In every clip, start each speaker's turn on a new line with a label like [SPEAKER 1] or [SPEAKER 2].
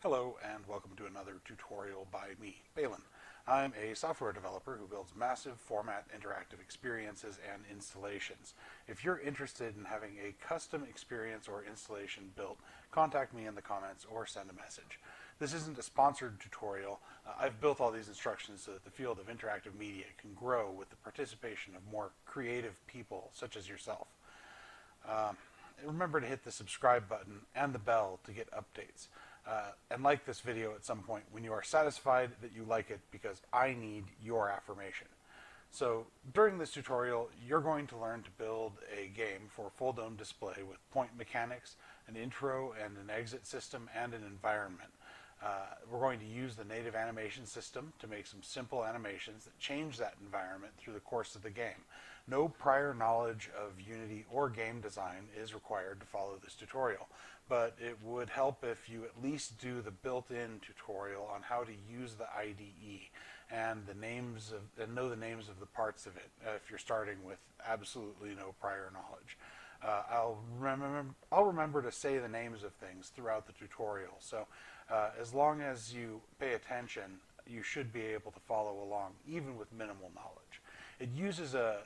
[SPEAKER 1] Hello and welcome to another tutorial by me, Belin. I'm a software developer who builds massive format interactive experiences and installations. If you're interested in having a custom experience or installation built, contact me in the comments or send a message. This isn't a sponsored tutorial. Uh, I've built all these instructions so that the field of interactive media can grow with the participation of more creative people such as yourself. Um, remember to hit the subscribe button and the bell to get updates uh, and like this video at some point when you are satisfied that you like it because I need your affirmation. So during this tutorial, you're going to learn to build a game for full dome display with point mechanics, an intro and an exit system, and an environment. Uh, we're going to use the native animation system to make some simple animations that change that environment through the course of the game. No prior knowledge of Unity or game design is required to follow this tutorial, but it would help if you at least do the built-in tutorial on how to use the IDE and the names of and know the names of the parts of it uh, if you're starting with absolutely no prior knowledge. Uh, I'll remember I'll remember to say the names of things throughout the tutorial. So uh, as long as you pay attention, you should be able to follow along even with minimal knowledge. It uses a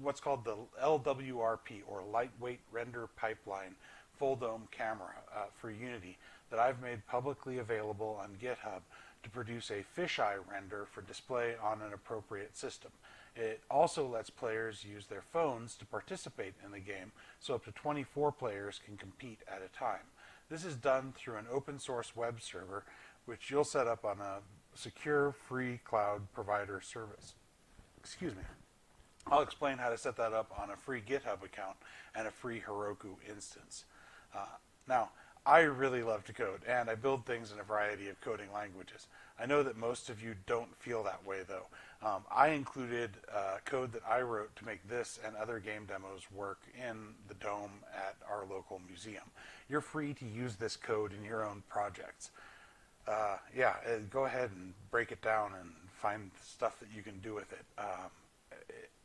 [SPEAKER 1] what's called the LWRP or lightweight render pipeline full dome camera uh, for Unity that I've made publicly available on GitHub to produce a fisheye render for display on an appropriate system. It also lets players use their phones to participate in the game, so up to 24 players can compete at a time. This is done through an open source web server, which you'll set up on a secure free cloud provider service. Excuse me. I'll explain how to set that up on a free GitHub account and a free Heroku instance. Uh, now, I really love to code, and I build things in a variety of coding languages. I know that most of you don't feel that way, though. Um, I included uh, code that I wrote to make this and other game demos work in the dome at our local museum. You're free to use this code in your own projects. Uh, yeah, uh, go ahead and break it down and find stuff that you can do with it. Um,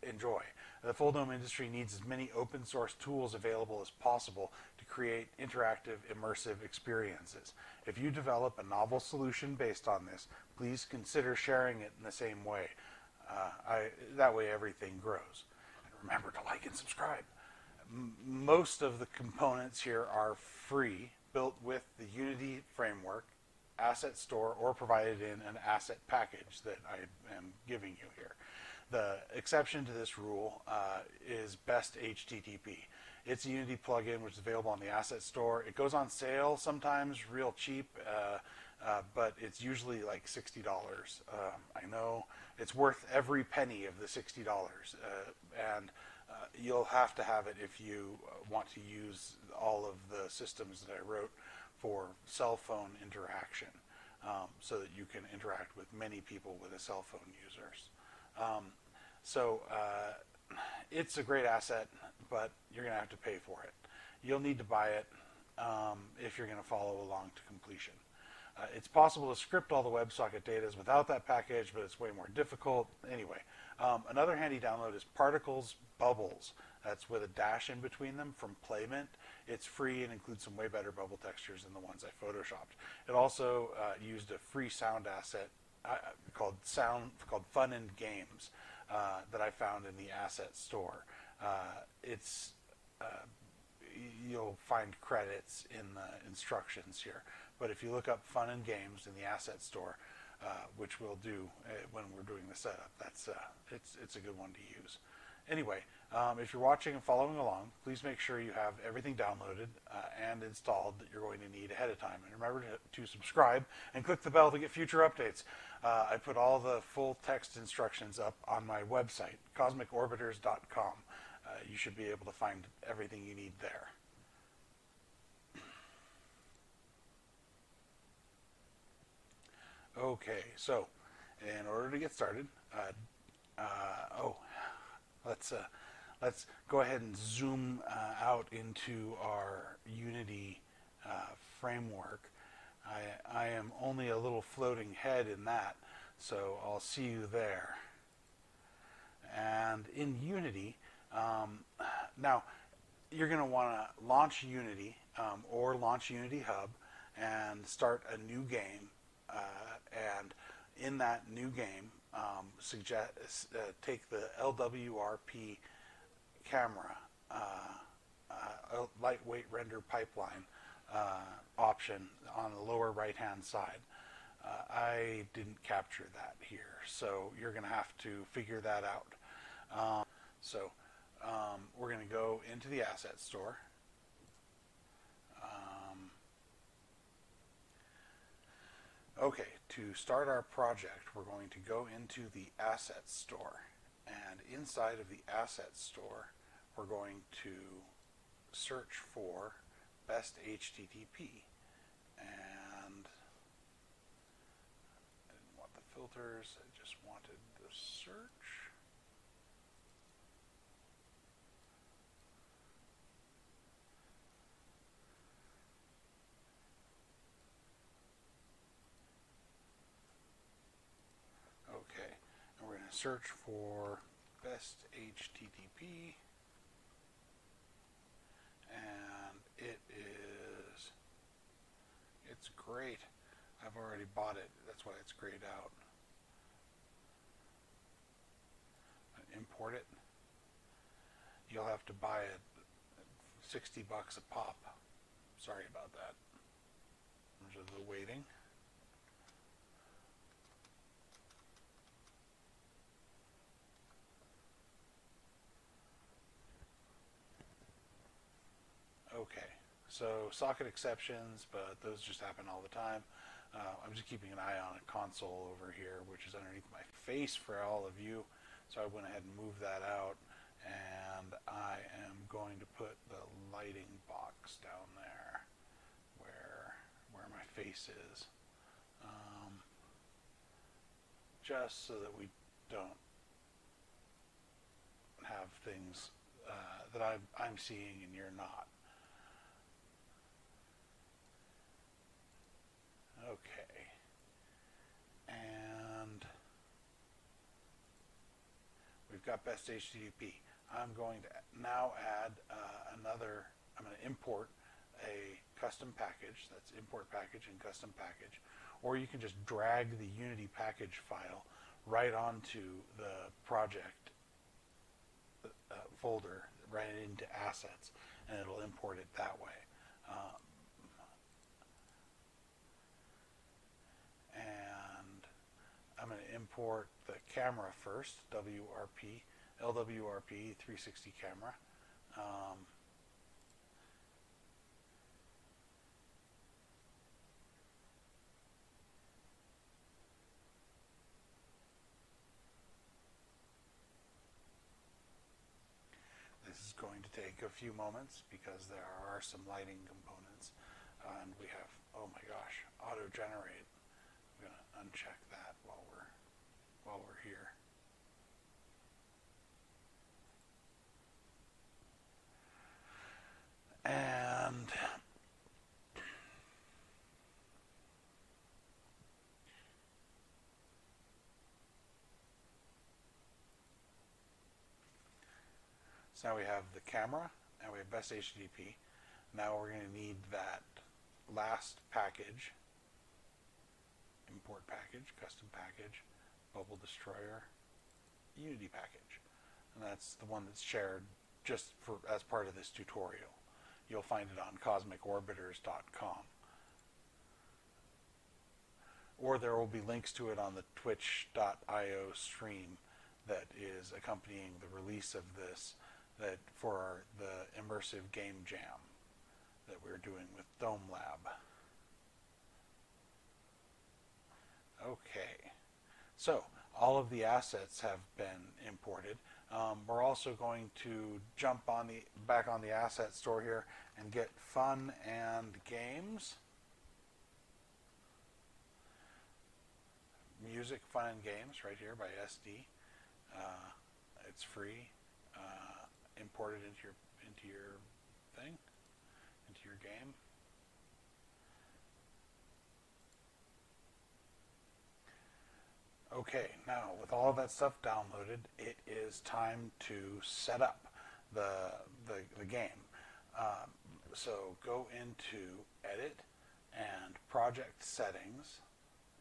[SPEAKER 1] enjoy. The full dome industry needs as many open source tools available as possible create interactive, immersive experiences. If you develop a novel solution based on this, please consider sharing it in the same way. Uh, I, that way everything grows. And remember to like and subscribe. M most of the components here are free, built with the Unity framework, asset store, or provided in an asset package that I am giving you here. The exception to this rule uh, is best HTTP. It's a Unity plugin which is available on the asset store. It goes on sale sometimes real cheap, uh, uh, but it's usually like $60. Um, I know it's worth every penny of the $60, uh, and uh, you'll have to have it if you want to use all of the systems that I wrote for cell phone interaction um, so that you can interact with many people with a cell phone users. Um, so uh, it's a great asset, but you're going to have to pay for it. You'll need to buy it um, if you're going to follow along to completion. Uh, it's possible to script all the WebSocket data without that package, but it's way more difficult. Anyway, um, another handy download is Particles Bubbles. That's with a dash in between them from Playmint. It's free and includes some way better bubble textures than the ones I photoshopped. It also uh, used a free sound asset uh, called sound called Fun and Games uh, that I found in the asset store. Uh, it's uh, you'll find credits in the instructions here. But if you look up Fun and Games in the asset store, uh, which we'll do when we're doing the setup, that's it's it's a good one to use. Anyway, um, if you're watching and following along, please make sure you have everything downloaded uh, and installed that you're going to need ahead of time. And remember to, to subscribe and click the bell to get future updates. Uh, I put all the full text instructions up on my website, cosmicorbiters.com. Uh, you should be able to find everything you need there. Okay, so in order to get started, uh, uh oh, let's uh, let's go ahead and zoom uh, out into our Unity framework. I, I am only a little floating head in that, so I'll see you there. And in Unity, um, now you're going to want to launch Unity um, or launch Unity Hub and start a new game. Uh, and in that new game, um, suggest uh, take the LWRP camera, uh, uh, lightweight render pipeline uh, option on the lower right hand side. Uh, I didn't capture that here, so you're going to have to figure that out. Um, so um, we're going to go into the asset store. Um, okay, to start our project, we're going to go into the asset store. And inside of the asset store, we're going to search for best HTTP. And I didn't want the filters, I just wanted the search. Okay, and we're going to search for best HTTP. And it is, it's great. I've already bought it. That's why it's grayed out. Import it. You'll have to buy it 60 bucks a pop. Sorry about that. There's the waiting. Okay, so socket exceptions, but those just happen all the time. Uh, I'm just keeping an eye on a console over here, which is underneath my face for all of you. So I went ahead and moved that out, and I am going to put the lighting box down there, where where my face is, um, just so that we don't have things uh, that I'm, I'm seeing and you're not. Okay. And we've got best HTTP. I'm going to now add uh, another, I'm going to import a custom package, that's import package and custom package, or you can just drag the Unity package file right onto the project uh, folder, right into assets, and it'll import it that way. Um, and I'm going to import the camera first, WRP, LWRP 360 camera. Um, this is going to take a few moments because there are some lighting components uh, and we have, oh my gosh, auto generate I'm going to uncheck that while we're here. And so now we have the camera and we have best HTTP. Now we're going to need that last package import package, custom package, bubble destroyer, Unity package. And that's the one that's shared just for as part of this tutorial. You'll find it on cosmicorbiters.com. Or there will be links to it on the twitch.io stream that is accompanying the release of this that for the immersive game jam that we're doing with Dome Lab. Okay, so all of the assets have been imported. Um, we're also going to jump on the back on the asset store here and get fun and games. Music, fun and games right here by SD. Uh, it's free. Uh, imported into your into your thing, into your game. Okay, now with all of that stuff downloaded, it is time to set up the, the, the game. Um, so go into Edit, and project settings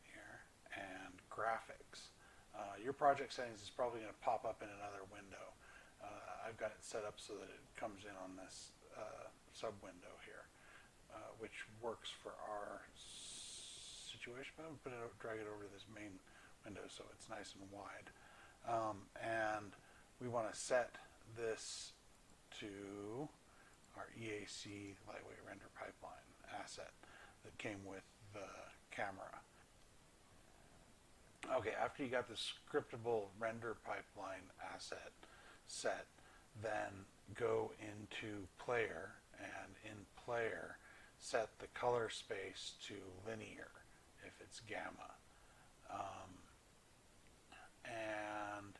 [SPEAKER 1] here and graphics. Uh, your project settings is probably going to pop up in another window. Uh, I've got it set up so that it comes in on this uh, sub window here, uh, which works for our situation. But I'm going to drag it over to this main window so it's nice and wide. Um, and we want to set this to our EAC lightweight render pipeline asset that came with the camera. Okay, after you got the scriptable render pipeline asset set, then go into player and in player set the color space to linear if it's gamma. Um, and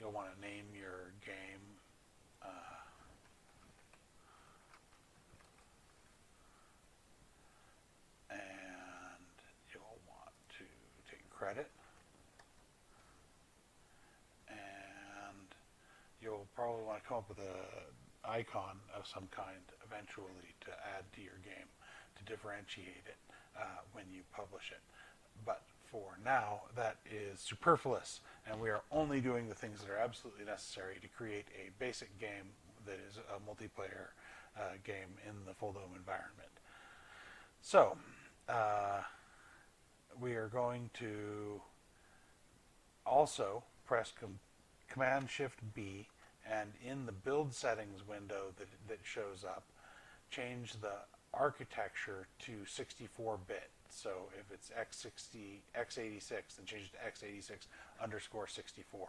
[SPEAKER 1] you'll want to name your game uh, and you'll want to take credit. And you'll probably want to come up with a icon of some kind eventually to add to your game to differentiate it uh, when you publish it. But for now that is superfluous and we are only doing the things that are absolutely necessary to create a basic game that is a multiplayer uh, game in the full dome environment so uh, we are going to also press com- Command Shift B and in the build settings window that, that shows up, change the architecture to 64 bit. So if it's x60, x86, then change it to x86 underscore 64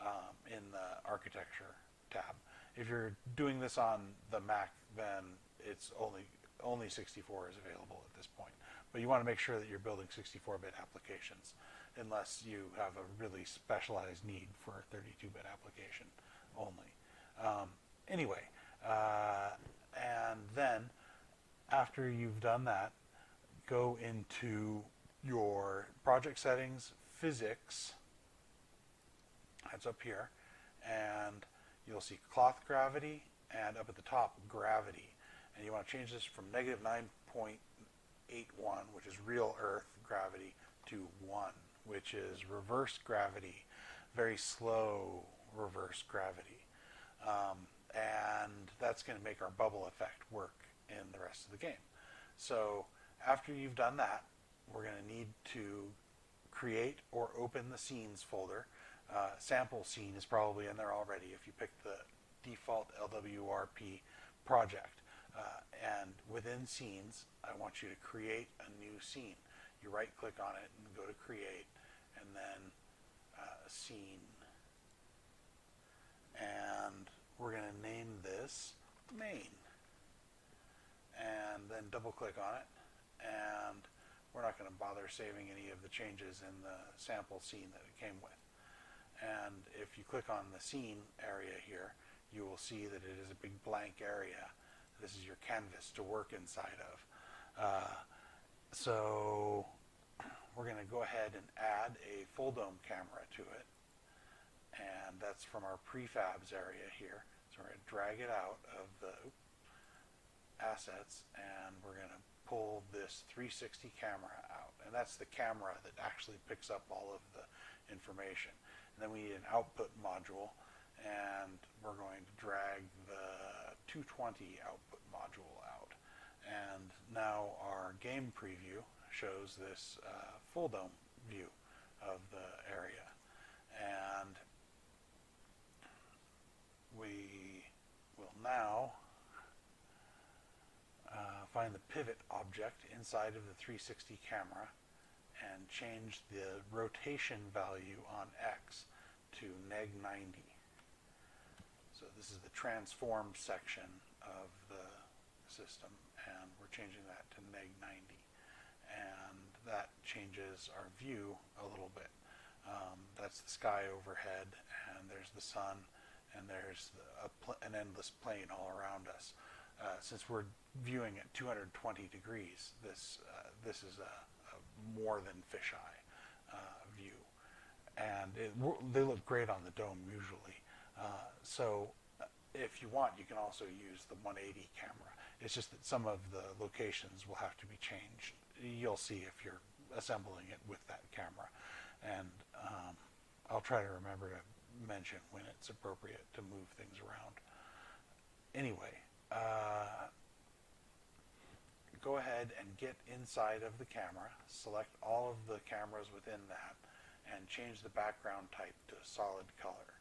[SPEAKER 1] um, in the architecture tab. If you're doing this on the Mac, then it's only only 64 is available at this point. But you want to make sure that you're building 64-bit applications, unless you have a really specialized need for a 32-bit application only. Um, anyway, uh, and then after you've done that, go into your project settings, physics. That's up here, and you'll see cloth gravity, and up at the top, gravity and you want to change this from negative 9.81, which is real Earth gravity, to 1, which is reverse gravity, very slow reverse gravity. Um, and that's going to make our bubble effect work in the rest of the game. So after you've done that, we're going to need to create or open the scenes folder. Uh, sample scene is probably in there already if you pick the default LWRP project. Uh, and within scenes, I want you to create a new scene. You right click on it and go to create, and then uh, scene. And we're going to name this main. And then double click on it. And we're not going to bother saving any of the changes in the sample scene that it came with. And if you click on the scene area here, you will see that it is a big blank area this is your canvas to work inside of. Uh, so we're going to go ahead and add a full dome camera to it. And that's from our prefabs area here. So we're going to drag it out of the assets and we're going to pull this 360 camera out. And that's the camera that actually picks up all of the information. And then we need an output module and we're going to drag the 220 output module out. And now our game preview shows this uh, full dome view of the area. And we will now find the pivot object inside of the 360 camera and change the rotation value on X to neg 90. So this is the transform section of the system, and we're changing that to neg 90. And that changes our view a little bit. Um, that's the sky overhead, and there's the sun, and there's the, an endless plane all around us. Uh, since we're viewing at 220 degrees, this uh, this is a, a, more than fisheye uh, view, and it, they look great on the dome usually. Uh, so uh, if you want, you can also use the 180 camera. It's just that some of the locations will have to be changed you'll see if you're assembling it with that camera. And um, I'll try to remember to mention when it's appropriate to move things around. Anyway, uh, go ahead and get inside of the camera, select all of the cameras within that, and change the background type to solid color.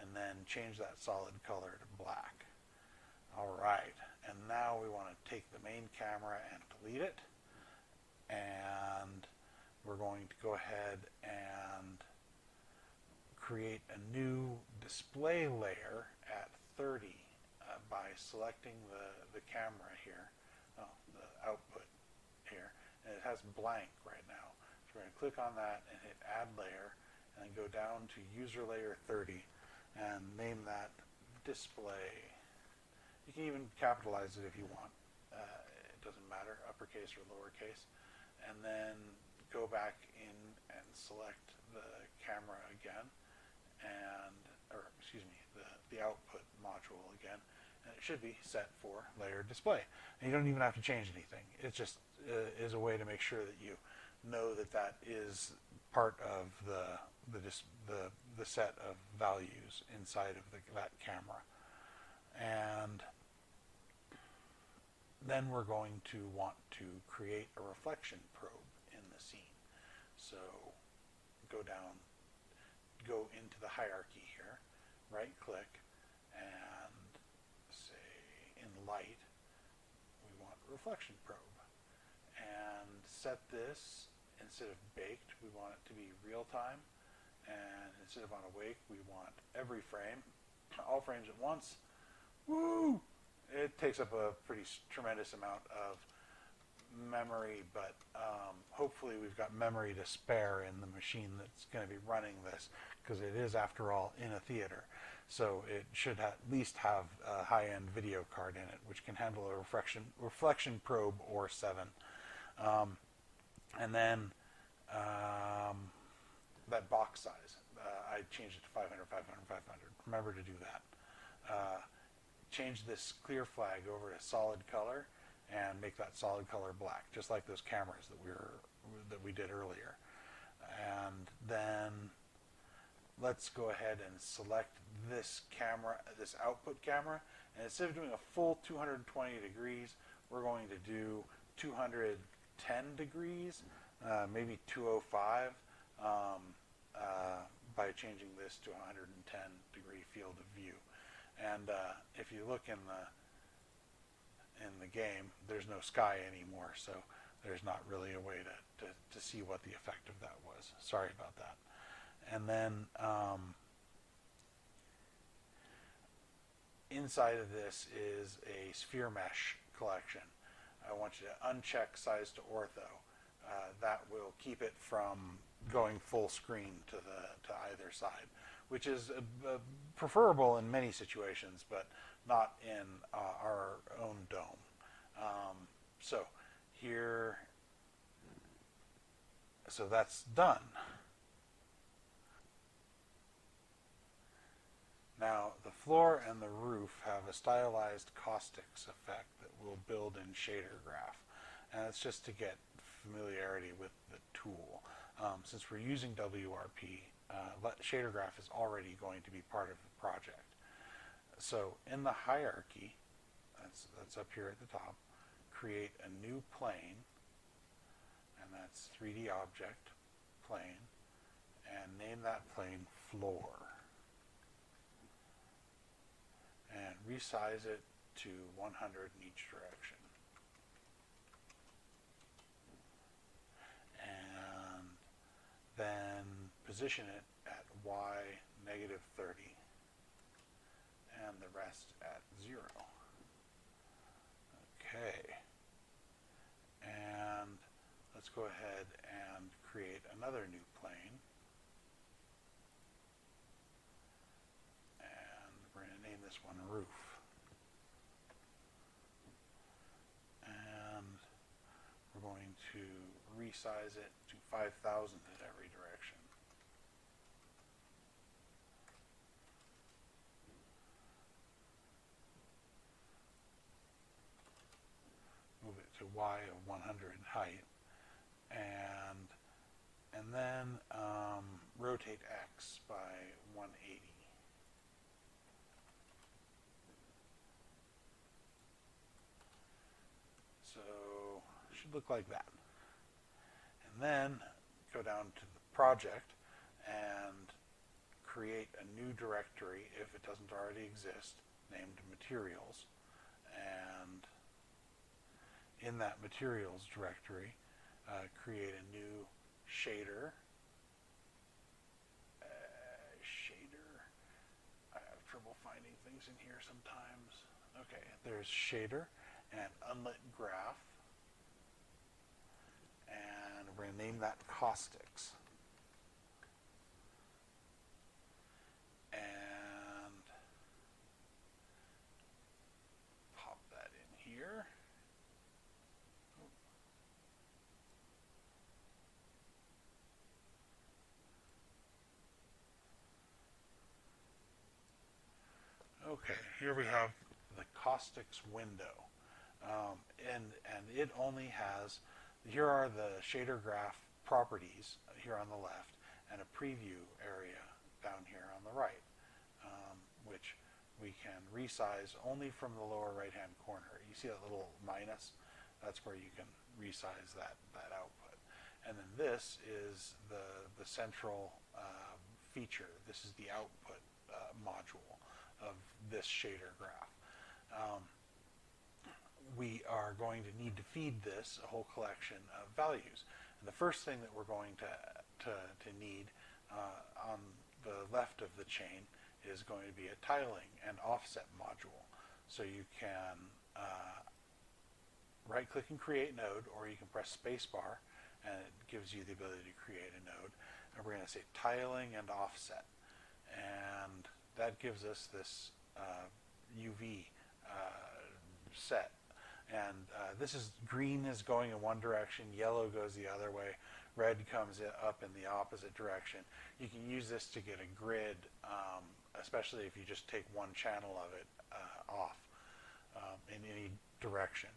[SPEAKER 1] And then change that solid color to black. Alright, and now we want to take the main camera and delete it. And we're going to go ahead and create a new display layer at 30 uh, by selecting the, the camera here, oh, the output here, and it has blank right now. So we're going to click on that and hit add layer and then go down to user layer 30 and name that display. You can even capitalize it if you want. Uh, it doesn't matter, uppercase or lowercase. And then go back in and select the camera again and, or excuse me, the, the output module again. And it should be set for layered display. And you don't even have to change anything. It just uh, is a way to make sure that you know that that is part of the the, the, the set of values inside of the, that camera. And then we're going to want to create a reflection probe in the scene. So go down, go into the hierarchy here, right click, and say in light, we want reflection probe. And set this, instead of baked, we want it to be real time and instead of on awake, we want every frame, all frames at once. Woo! It takes up a pretty tremendous amount of memory, but um, hopefully we've got memory to spare in the machine that's going to be running this, because it is, after all, in a theater. So it should at least have a high-end video card in it, which can handle a reflection reflection probe or seven. Um, and then um, that box size. Uh, I changed it to 500, 500, 500. Remember to do that. Uh, change this clear flag over to solid color and make that solid color black, just like those cameras that we were that we did earlier. And then let's go ahead and select this camera, this output camera, and instead of doing a full 220 degrees, we're going to do 210 degrees, uh, maybe 205. Um, uh, by changing this to 110 degree field of view. And uh, if you look in the in the game, there's no sky anymore, so there's not really a way to, to, to see what the effect of that was. Sorry about that. And then um, inside of this is a sphere mesh collection. I want you to uncheck size to ortho. Uh, that will keep it from going full screen to the to either side, which is uh, uh, preferable in many situations, but not in uh, our own dome. Um, so here, so that's done. Now, the floor and the roof have a stylized caustics effect that we'll build in Shader Graph. And it's just to get familiarity with the tool um, since we're using WRP, uh, shader graph is already going to be part of the project. So in the hierarchy, that's, that's up here at the top, create a new plane, and that's 3D object, plane, and name that plane floor. And resize it to 100 in each direction. And then position it at y negative 30 and the rest at 0. Okay. And let's go ahead and create another new plane. one roof. And we're going to resize it to 5,000 in every direction. Move it to Y of 100 height. And, and then um, rotate X by So it should look like that. And then go down to the project and create a new directory if it doesn't already exist named materials. And in that materials directory uh, create a new shader. Uh, shader. I have trouble finding things in here sometimes. Okay there's shader and unlit graph and we're going to name that caustics and pop that in here. Okay, here we have the caustics window. Um, and, and it only has, here are the shader graph properties here on the left and a preview area down here on the right, um, which we can resize only from the lower right hand corner. You see that little minus? That's where you can resize that, that output. And then this is the, the central uh, feature. This is the output uh, module of this shader graph. Um, we are going to need to feed this a whole collection of values. And the first thing that we're going to, to, to need uh, on the left of the chain is going to be a tiling and offset module. So you can uh, right click and create node or you can press spacebar and it gives you the ability to create a node. And we're going to say tiling and offset. And that gives us this uh, UV uh, set and uh, this is green is going in one direction, yellow goes the other way, red comes up in the opposite direction. You can use this to get a grid, um, especially if you just take one channel of it uh, off um, in any direction.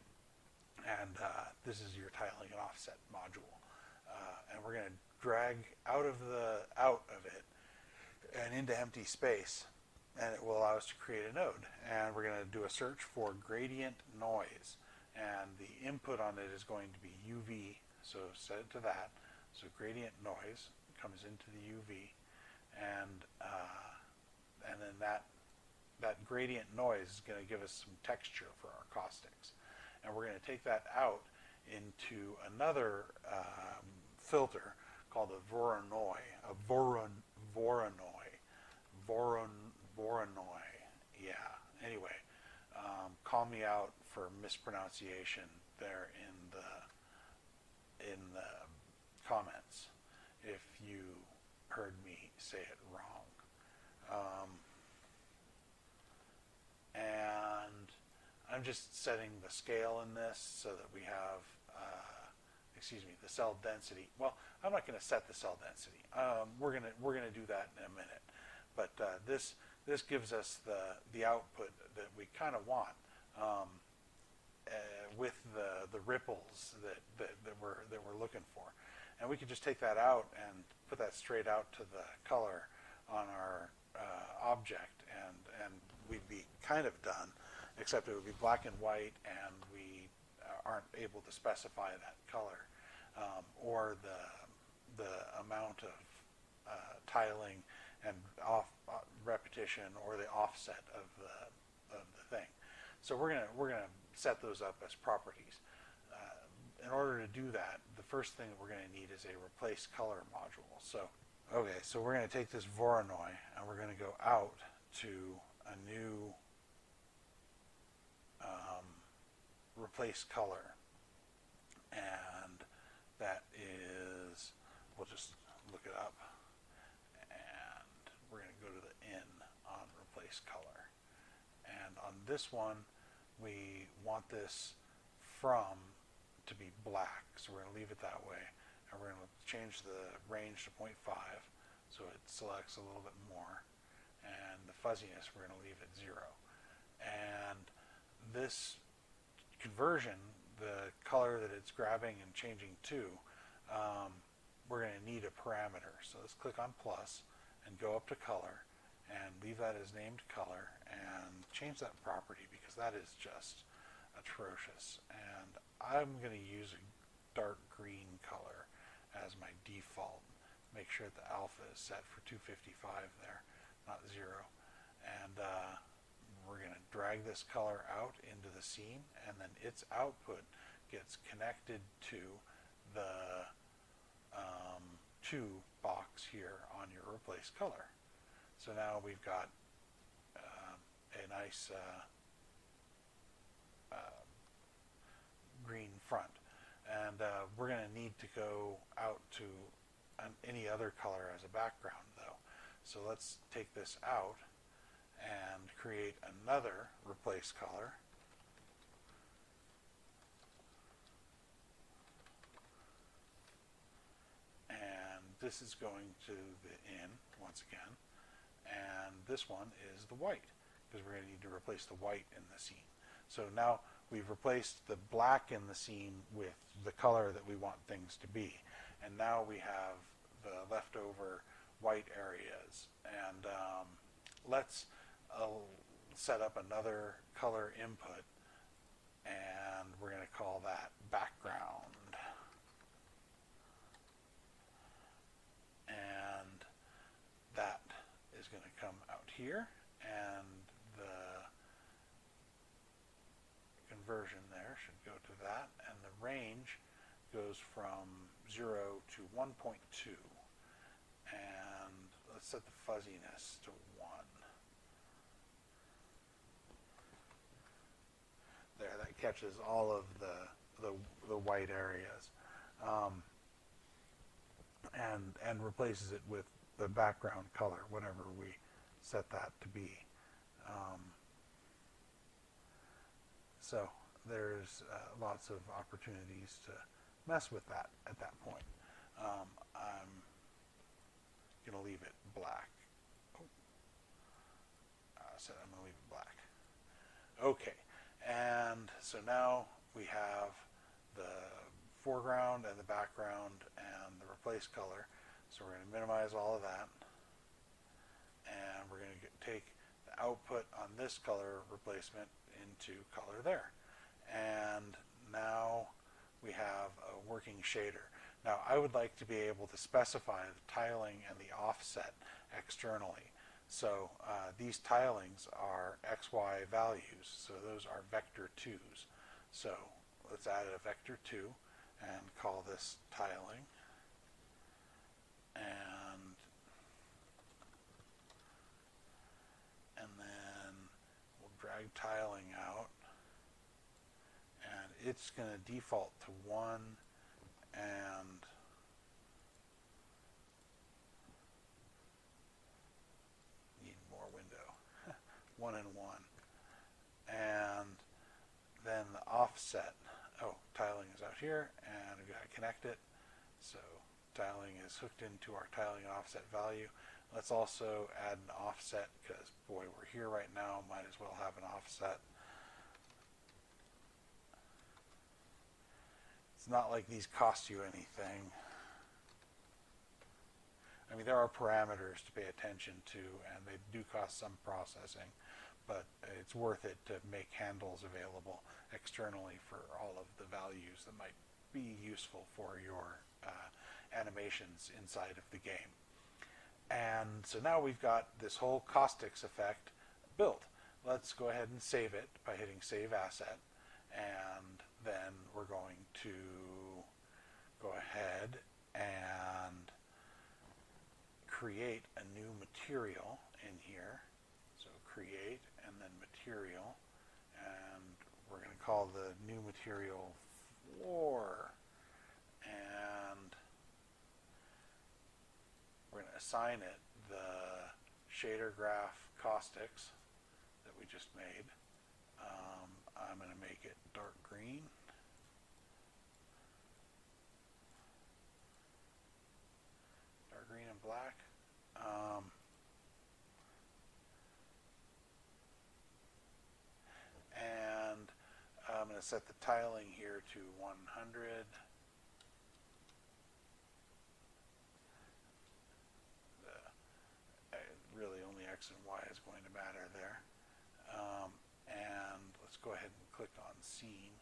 [SPEAKER 1] And uh, this is your tiling and offset module. Uh, and we're going to drag out of the out of it and into empty space and it will allow us to create a node. And we're going to do a search for gradient noise and the input on it is going to be UV, so set it to that. So gradient noise comes into the UV, and uh, and then that that gradient noise is going to give us some texture for our caustics, and we're going to take that out into another um, filter called a Voronoi, a Voron Voronoi, Voron Voronoi. Yeah. Anyway, um, call me out for mispronunciation there in the in the comments if you heard me say it wrong. Um, and I'm just setting the scale in this so that we have, uh, excuse me, the cell density. Well, I'm not going to set the cell density. Um, we're going to we're to do that in a minute. But uh, this this gives us the the output that we kind of want. Um, uh, with the, the ripples that, that, that, we're, that we're looking for. And we could just take that out and put that straight out to the color on our uh, object and, and we'd be kind of done, except it would be black and white and we aren't able to specify that color um, or the, the amount of uh, tiling and off uh, repetition or the offset of the, of the thing. So we're gonna we're gonna set those up as properties. Uh, in order to do that, the first thing that we're going to need is a replace color module. So, okay, so we're going to take this Voronoi and we're going to go out to a new um, replace color. And that is, we'll just look it up. And we're going to go to the in on replace color. And on this one, we want this from to be black. So we're going to leave it that way. And we're going to change the range to 0.5 so it selects a little bit more. And the fuzziness, we're going to leave at 0. And this conversion, the color that it's grabbing and changing to, um, we're going to need a parameter. So let's click on plus and go up to color and leave that as named color and change that property because that is just atrocious. And I'm going to use a dark green color as my default. Make sure the alpha is set for 255 there, not zero. And uh, we're going to drag this color out into the scene and then its output gets connected to the um, two box here on your replace color. So now we've got uh, a nice uh, uh, green front. And uh, we're going to need to go out to an, any other color as a background though. So let's take this out and create another replace color. And this is going to the in once again. And this one is the white because we're going to need to replace the white in the scene. So now we've replaced the black in the scene with the color that we want things to be. And now we have the leftover white areas. And um, let's uh, set up another color input and we're going to call that background. And that is going to come out here and the conversion there should go to that. And the range goes from 0 to 1.2 and let's set the fuzziness to 1 there that catches all of the the, the white areas. Um, and and replaces it with the background color whatever we set that to be um, so there's uh, lots of opportunities to mess with that at that point. Um, I'm going to leave it black. Oh. I said I'm going to leave it black. Okay, and so now we have the foreground and the background and the replace color. So we're going to minimize all of that. And we're going to take the output on this color replacement into color there. And now we have a working shader. Now I would like to be able to specify the tiling and the offset externally. So uh, these tilings are XY values, so those are vector 2's. So let's add a vector 2 and call this tiling. And, and then we'll drag tiling out. And it's going to default to 1 and need more window. 1 and 1 and then the offset. Oh tiling is out here and we've got to connect it. So tiling is hooked into our tiling offset value let's also add an offset because boy we're here right now might as well have an offset It's not like these cost you anything. I mean, there are parameters to pay attention to, and they do cost some processing, but it's worth it to make handles available externally for all of the values that might be useful for your uh, animations inside of the game. And so now we've got this whole caustics effect built. Let's go ahead and save it by hitting Save Asset and then we're going to go ahead and create a new material in here. So create and then material and we're going to call the new material floor and we're going to assign it the shader graph caustics that we just made. Um, I'm going to make it dark green. Dark green and black. Um, and I'm going to set the tiling here to 100. The, uh, really only And Y is going to matter there. Um, and let's go ahead and click on scene.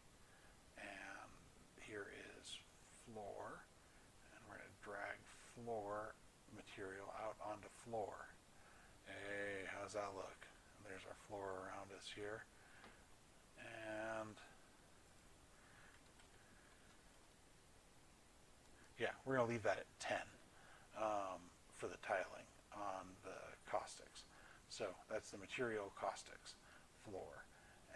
[SPEAKER 1] And here is floor. And we're going to drag floor material out onto floor. Hey, how's that look? And there's our floor around us here. And yeah, we're going to leave that at 10 um, for the tiling. So that's the material caustics floor.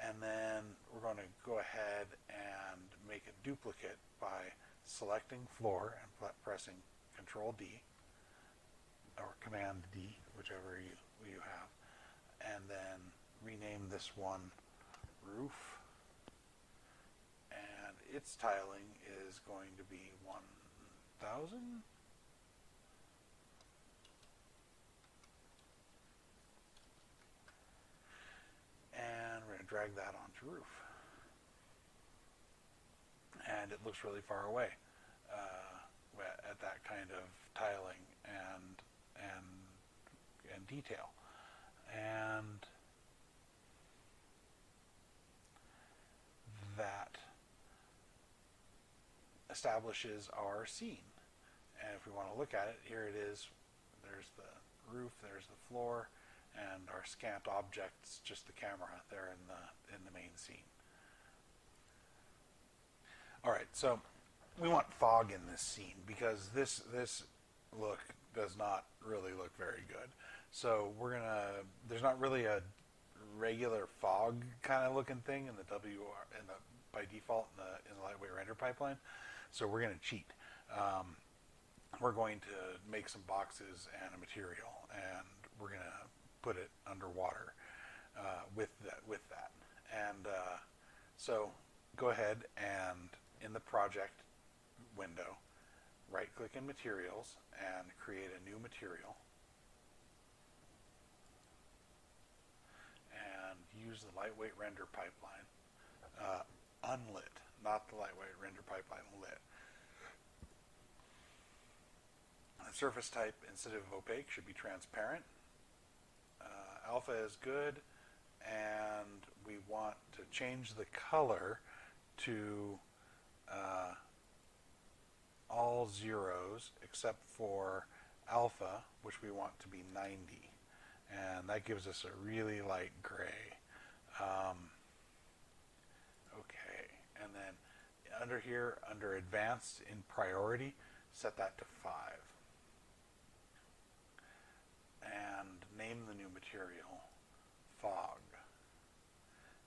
[SPEAKER 1] And then we're going to go ahead and make a duplicate by selecting floor and pressing Control D or Command D, whichever you, you have, and then rename this one roof. And its tiling is going to be 1000. And we're going to drag that onto roof. And it looks really far away uh, at that kind of tiling and and and detail. And that establishes our scene. And if we want to look at it, here it is. There's the roof, there's the floor, and our scant objects, just the camera there in the in the main scene. All right, so we want fog in this scene because this this look does not really look very good. So we're gonna there's not really a regular fog kind of looking thing in the WR in the by default in the in the lightweight render pipeline. So we're gonna cheat. Um, we're going to make some boxes and a material, and we're gonna put it underwater uh, with that with that. And uh, so go ahead and in the project window, right click in materials and create a new material. And use the lightweight render pipeline, uh, unlit, not the lightweight render pipeline lit. The surface type instead of opaque should be transparent. Alpha is good, and we want to change the color to uh, all zeros except for alpha, which we want to be 90. And that gives us a really light gray. Um, okay, and then under here, under advanced in priority, set that to 5. And name the new material fog.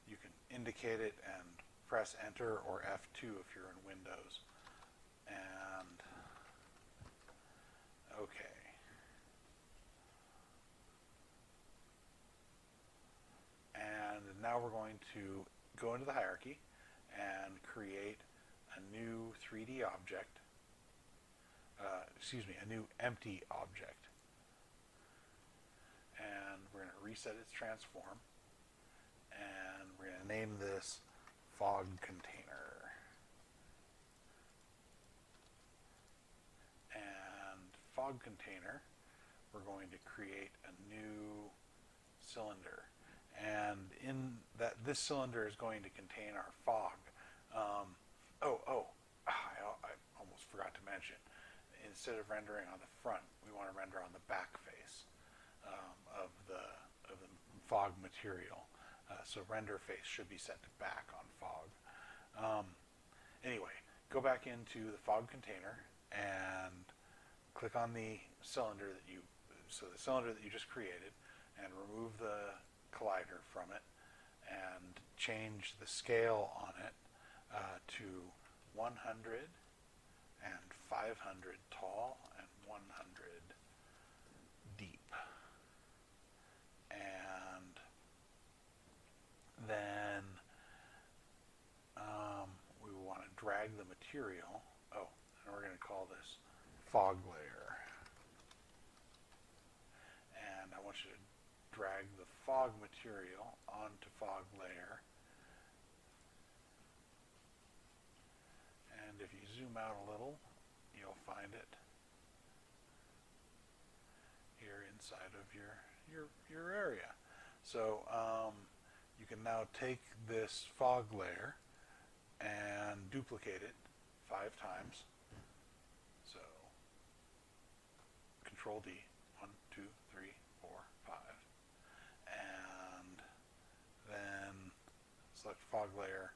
[SPEAKER 1] You can indicate it and press enter or F2 if you're in Windows. And okay. And now we're going to go into the hierarchy and create a new 3D object. Uh, excuse me, a new empty object. And we're going to reset its transform. And we're going to name this fog container. And fog container, we're going to create a new cylinder. And in that, this cylinder is going to contain our fog. Um, oh, oh, I, I almost forgot to mention. Instead of rendering on the front, we want to render on the back face um, of the of the fog material. Uh, so render face should be set to back on fog. Um, anyway, go back into the fog container and click on the cylinder that you, so the cylinder that you just created, and remove the collider from it, and change the scale on it uh, to 100 and 500 tall and 100 deep. And then um, we want to drag the material. Oh, and we're going to call this fog layer. And I want you to drag the fog material onto fog layer. And if you zoom out a little, you'll find it here inside of your, your your area. So um, you can now take this fog layer and duplicate it five times. So Control D, one, two, three, four, five, and then select fog layer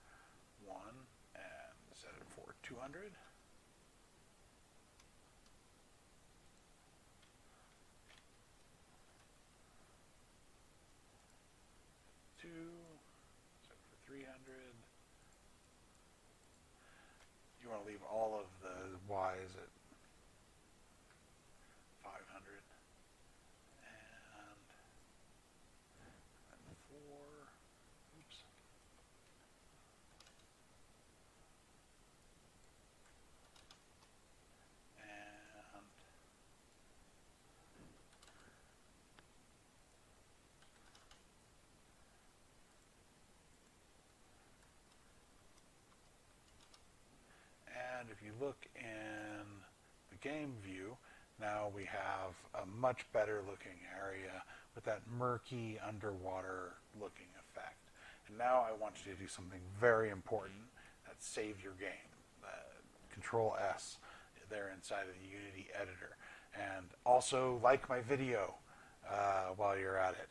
[SPEAKER 1] one and set it for 200. Two, set for 300. You want to leave all of the Y's at 500. And then four, oops. And And if you look in the game view, now we have a much better looking area with that murky underwater looking effect. And now I want you to do something very important that save your game. Uh, Control S there inside of the Unity editor. And also like my video uh, while you're at it.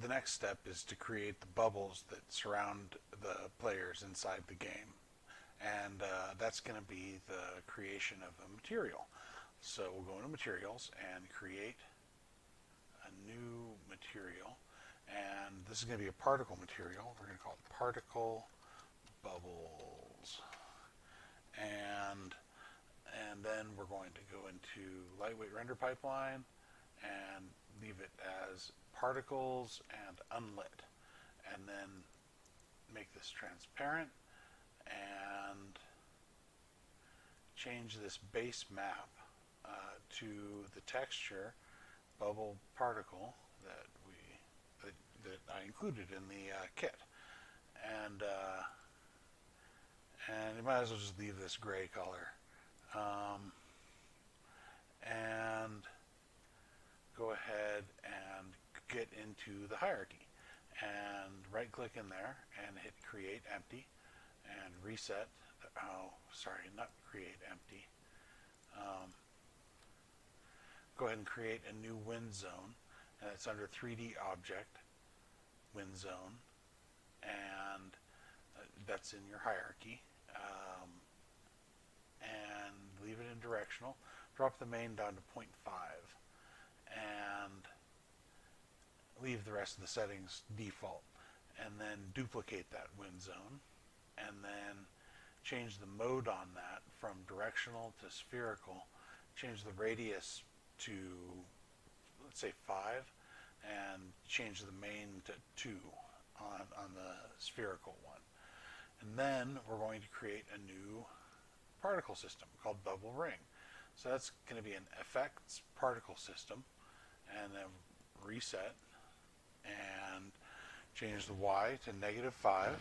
[SPEAKER 1] the next step is to create the bubbles that surround the players inside the game. And uh, that's going to be the creation of a material. So we'll go into materials and create a new material. And this is going to be a particle material. We're going to call it particle bubbles. And and then we're going to go into lightweight render pipeline and leave it as particles and unlit and then make this transparent and change this base map uh, to the texture bubble particle that we that, that I included in the uh, kit. And uh, and you might as well just leave this gray color. Um, and go ahead and get into the hierarchy. And right click in there and hit create empty and reset. Oh sorry not create empty. Um, go ahead and create a new wind zone and it's under 3D object wind zone and uh, that's in your hierarchy. Um, and leave it in directional. Drop the main down to 0.5 and leave the rest of the settings default and then duplicate that wind zone and then change the mode on that from directional to spherical change the radius to let's say 5 and change the main to 2 on, on the spherical one. And then we're going to create a new particle system called bubble ring. So that's going to be an effects particle system and then reset and change the Y to negative 5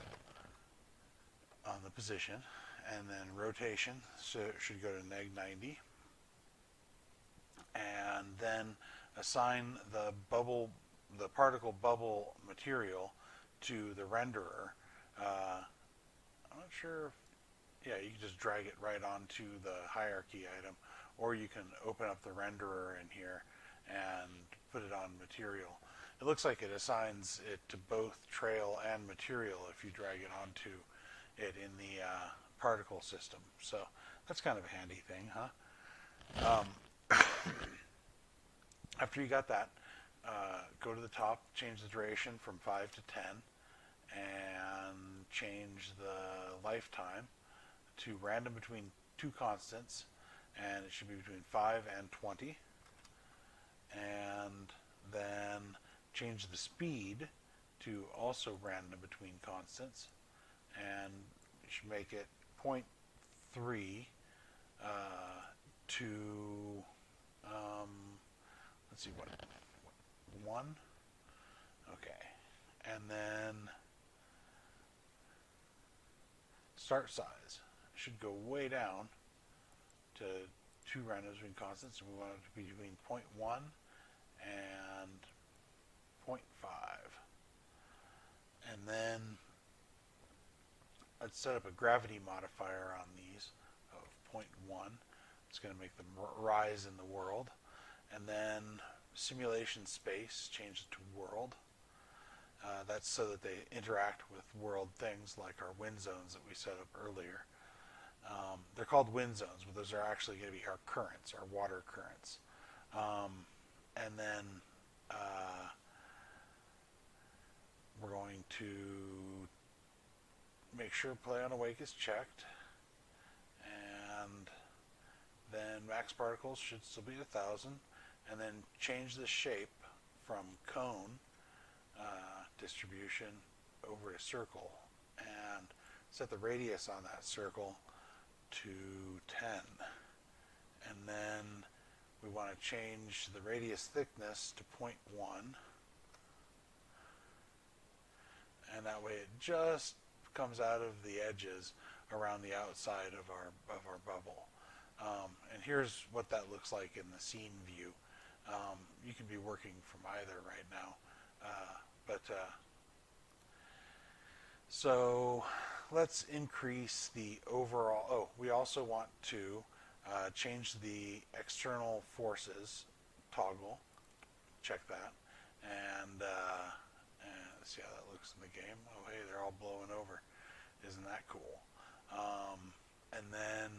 [SPEAKER 1] on the position and then rotation so it should go to neg 90 and then assign the bubble the particle bubble material to the renderer uh, I'm not sure if, yeah you can just drag it right onto the hierarchy item or you can open up the renderer in here and put it on material. It looks like it assigns it to both trail and material if you drag it onto it in the uh, particle system. So that's kind of a handy thing, huh? Um, after you got that, uh, go to the top, change the duration from 5 to 10, and change the lifetime to random between two constants, and it should be between 5 and 20 and then change the speed to also random between constants and should make it 0.3 uh, to um, let's see what, what one okay and then start size should go way down to two randoms between constants, and we want it to be between 0.1 and 0.5. And then let's set up a gravity modifier on these of 0.1. It's going to make them rise in the world. And then simulation space, change it to world. Uh, that's so that they interact with world things like our wind zones that we set up earlier. Um, they're called wind zones, but those are actually going to be our currents, our water currents. Um, and then uh, we're going to make sure play on awake is checked. And then max particles should still be a thousand. And then change the shape from cone uh, distribution over to circle and set the radius on that circle to 10. And then we want to change the radius thickness to 0.1. And that way it just comes out of the edges around the outside of our, of our bubble. Um, and here's what that looks like in the scene view. Um, you can be working from either right now. Uh, but uh, so let's increase the overall. Oh, we also want to uh, change the external forces toggle. Check that. And, uh, and see how that looks in the game. Oh, hey, they're all blowing over. Isn't that cool? Um, and then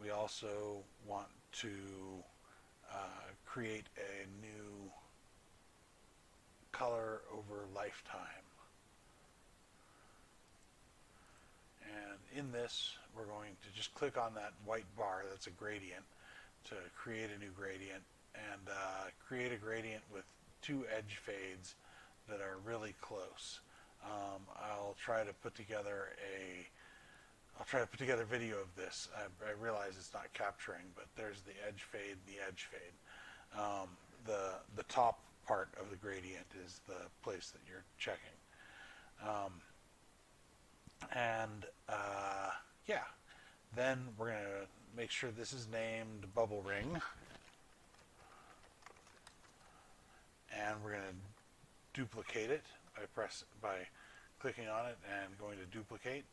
[SPEAKER 1] we also want to uh, create a new color over lifetime. And in this, we're going to just click on that white bar that's a gradient to create a new gradient and uh, create a gradient with two edge fades that are really close. Um, I'll try to put together a I'll try to put together video of this. I, I, realize it's not capturing, but there's the edge fade, the edge fade. Um, the the top part of the gradient is the place that you're checking. Um, and uh, yeah, then we're going to make sure this is named bubble ring. And we're going to duplicate it by press by clicking on it and going to duplicate.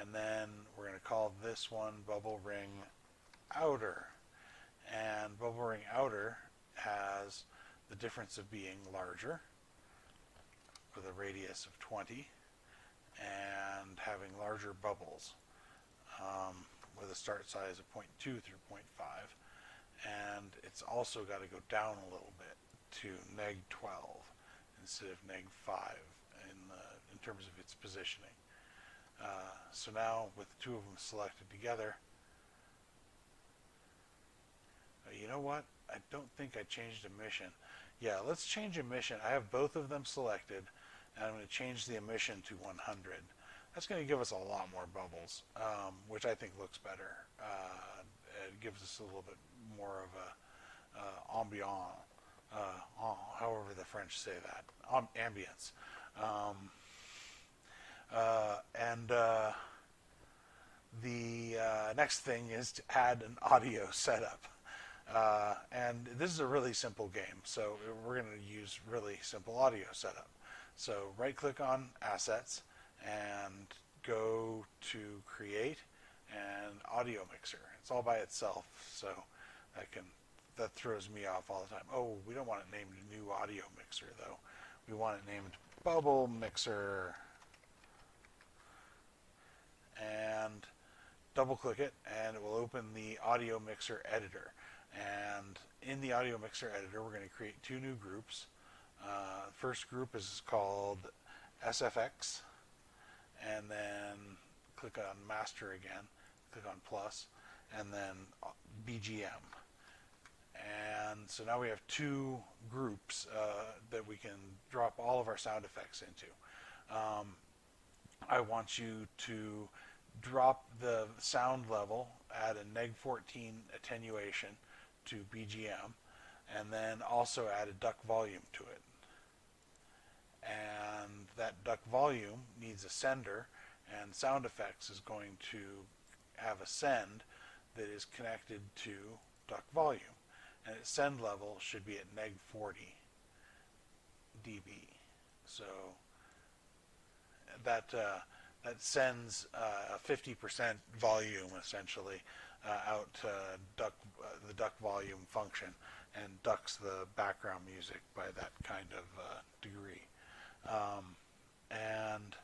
[SPEAKER 1] And then we're going to call this one bubble ring outer. And bubble ring outer has the difference of being larger with a radius of 20 and having larger bubbles um, with a start size of 0.2 through 0.5 and it's also got to go down a little bit to neg 12 instead of neg 5 in, the, in terms of its positioning. Uh, so now with the two of them selected together, uh, you know what? I don't think I changed emission. Yeah, let's change emission. I have both of them selected, and I'm going to change the emission to 100. That's going to give us a lot more bubbles, um, which I think looks better. Uh, it gives us a little bit more of a uh, ambiance, uh, however the French say that, um, ambience. Um, uh, and uh, the uh, next thing is to add an audio setup. Uh, and this is a really simple game, so we're going to use really simple audio setup. So right click on assets and go to create and audio mixer. It's all by itself, so I can that throws me off all the time. Oh, we don't want it named new audio mixer though. We want it named bubble mixer. And double click it and it will open the audio mixer editor. And in the audio mixer editor, we're going to create two new groups. Uh, first group is called SFX, and then click on master again, click on plus, and then BGM. And so now we have two groups uh, that we can drop all of our sound effects into. Um, I want you to drop the sound level, at a neg 14 attenuation, to BGM and then also add a duck volume to it. And that duck volume needs a sender and sound effects is going to have a send that is connected to duck volume, and its send level should be at neg 40 dB. So that uh, that sends uh, a 50% volume essentially uh, out to duck uh, the duck volume function and ducks the background music by that kind of uh, degree. Um, and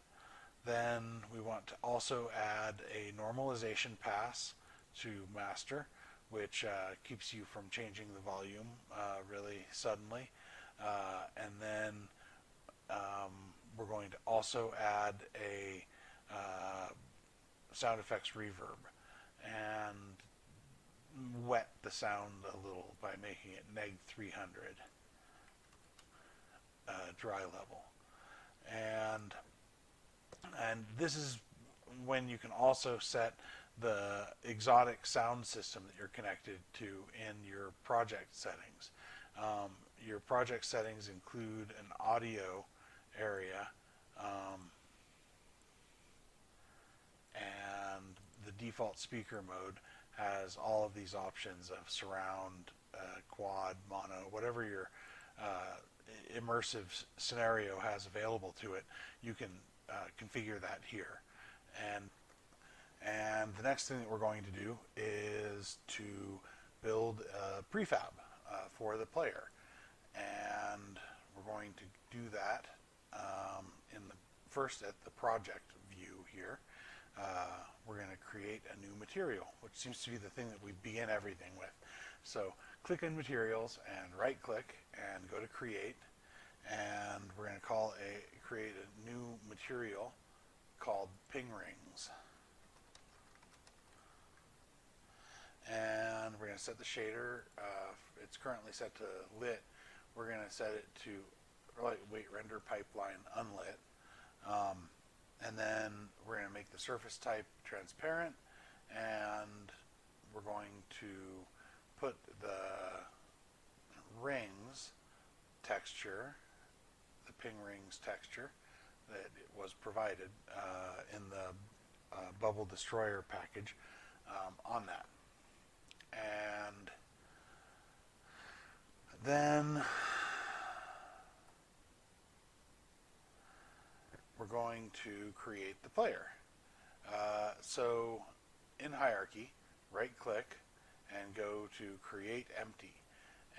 [SPEAKER 1] then we want to also add a normalization pass to master, which uh, keeps you from changing the volume uh, really suddenly. Uh, and then um, we're going to also add a uh, sound effects reverb and wet the sound a little by making it neg 300 uh, dry level. And and this is when you can also set the exotic sound system that you're connected to in your project settings. Um, your project settings include an audio area um, and the default speaker mode has all of these options of surround, uh, quad, mono, whatever your uh, immersive scenario has available to it. You can uh, configure that here. And, and the next thing that we're going to do is to build a prefab uh, for the player. And we're going to do that um, in the first at the project view here. Uh, we're going to create a new material, which seems to be the thing that we begin everything with. So click on materials and right click and go to create and we're going to call a create a new material called ping rings. And we're going to set the shader. Uh, it's currently set to lit. We're going to set it to lightweight render pipeline unlit. Um, and then we're going to make the surface type transparent and we're going to put the rings texture the ping rings texture that was provided uh, in the uh, Bubble Destroyer package um, on that. And then we're going to create the player. Uh, so in hierarchy, right click and go to create empty.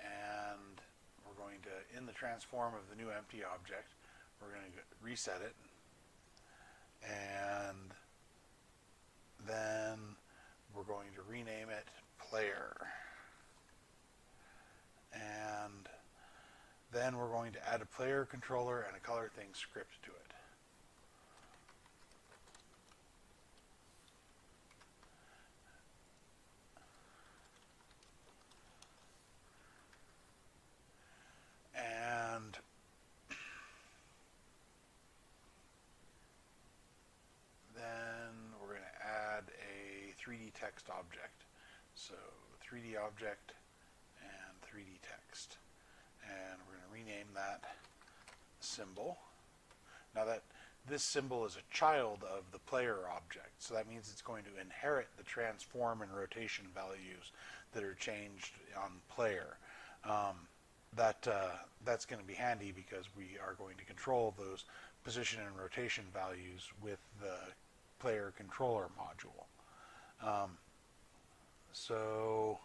[SPEAKER 1] And we're going to, in the transform of the new empty object, we're going to reset it. And then we're going to rename it player. And then we're going to add a player controller and a color thing script to it. And then we're going to add a 3D text object. So 3D object and 3D text. And we're going to rename that symbol. Now that this symbol is a child of the player object, so that means it's going to inherit the transform and rotation values that are changed on player. Um, that uh, that's going to be handy because we are going to control those position and rotation values with the player controller module. Um, so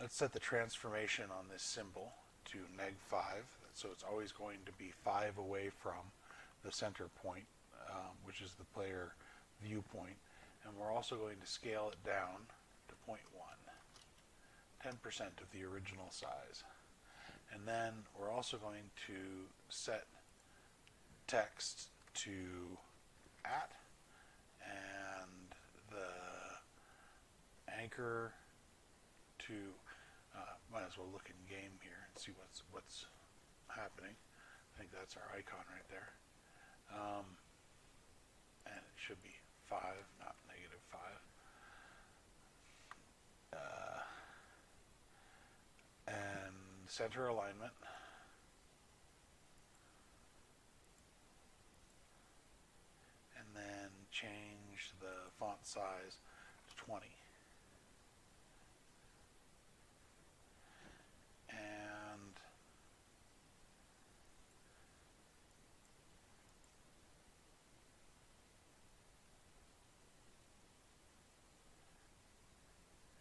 [SPEAKER 1] let's set the transformation on this symbol to neg 5. So it's always going to be 5 away from the center point, um, which is the player viewpoint. And we're also going to scale it down to 0.1, 10% of the original size. And then we're also going to set text to at anchor to, uh, might as well look in game here and see what's, what's happening. I think that's our icon right there. Um, and it should be 5, not negative 5. Uh, and center alignment. And then change the font size to 20. and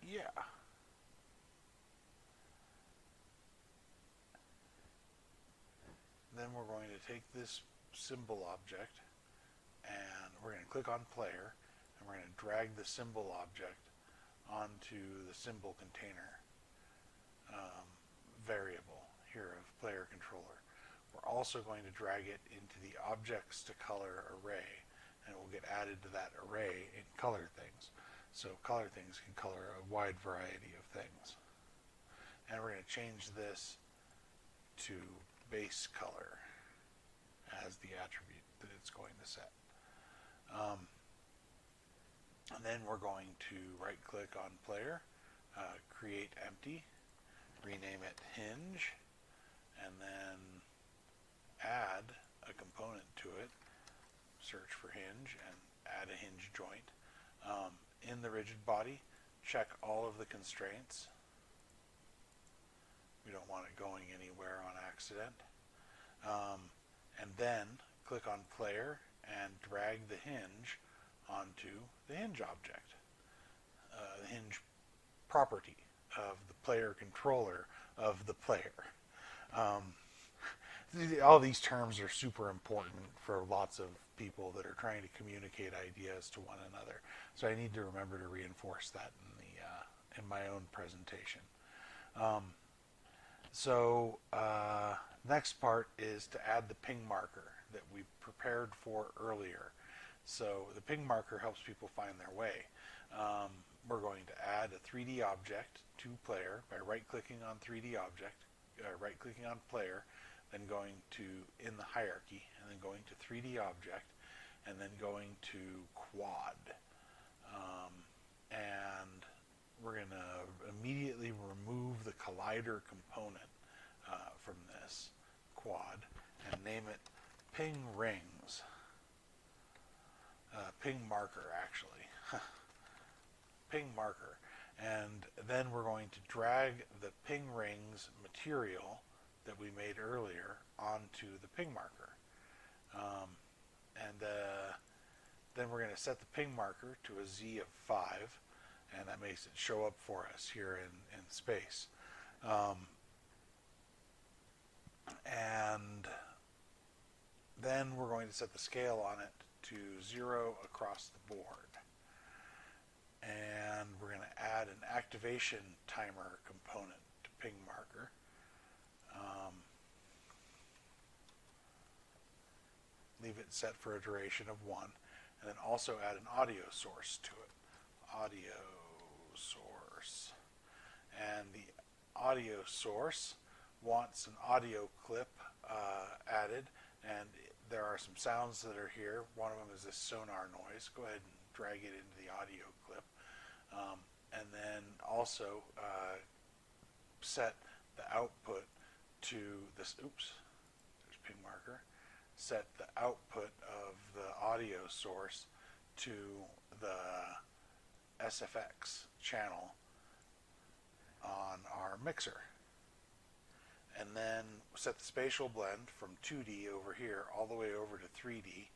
[SPEAKER 1] yeah. Then we're going to take this symbol object and we're going to click on player and we're going to drag the symbol object onto the symbol container. Um, variable here of player controller. We're also going to drag it into the objects to color array and it will get added to that array in color things. So color things can color a wide variety of things. And we're going to change this to base color as the attribute that it's going to set. Um, and then we're going to right click on player, uh, create empty, rename it hinge, and then add a component to it, search for hinge, and add a hinge joint. Um, in the rigid body, check all of the constraints. We don't want it going anywhere on accident. Um, and then click on player and drag the hinge onto the hinge object, uh, the hinge property of the player controller of the player. Um, all these terms are super important for lots of people that are trying to communicate ideas to one another. So I need to remember to reinforce that in the uh, in my own presentation. Um, so uh, next part is to add the ping marker that we prepared for earlier. So the ping marker helps people find their way. Um, we're going to add a 3D object to player by right-clicking on 3D object, uh, right-clicking on player, then going to in the hierarchy, and then going to 3D object, and then going to quad. Um, and we're going to immediately remove the collider component uh, from this quad and name it ping rings. Uh, ping marker, actually. ping marker. And then we're going to drag the ping rings material that we made earlier onto the ping marker. Um, and uh, then we're going to set the ping marker to a Z of 5, and that makes it show up for us here in, in space. Um, and then we're going to set the scale on it to 0 across the board. And we're going to add an activation timer component to ping marker. Um, leave it set for a duration of 1 and then also add an audio source to it. Audio source. And the audio source wants an audio clip uh, added, and there are some sounds that are here. One of them is this sonar noise. Go ahead and drag it into the audio clip. Um, and then also uh, set the output to this, oops, there's ping marker, set the output of the audio source to the SFX channel on our mixer. And then set the spatial blend from 2D over here all the way over to 3D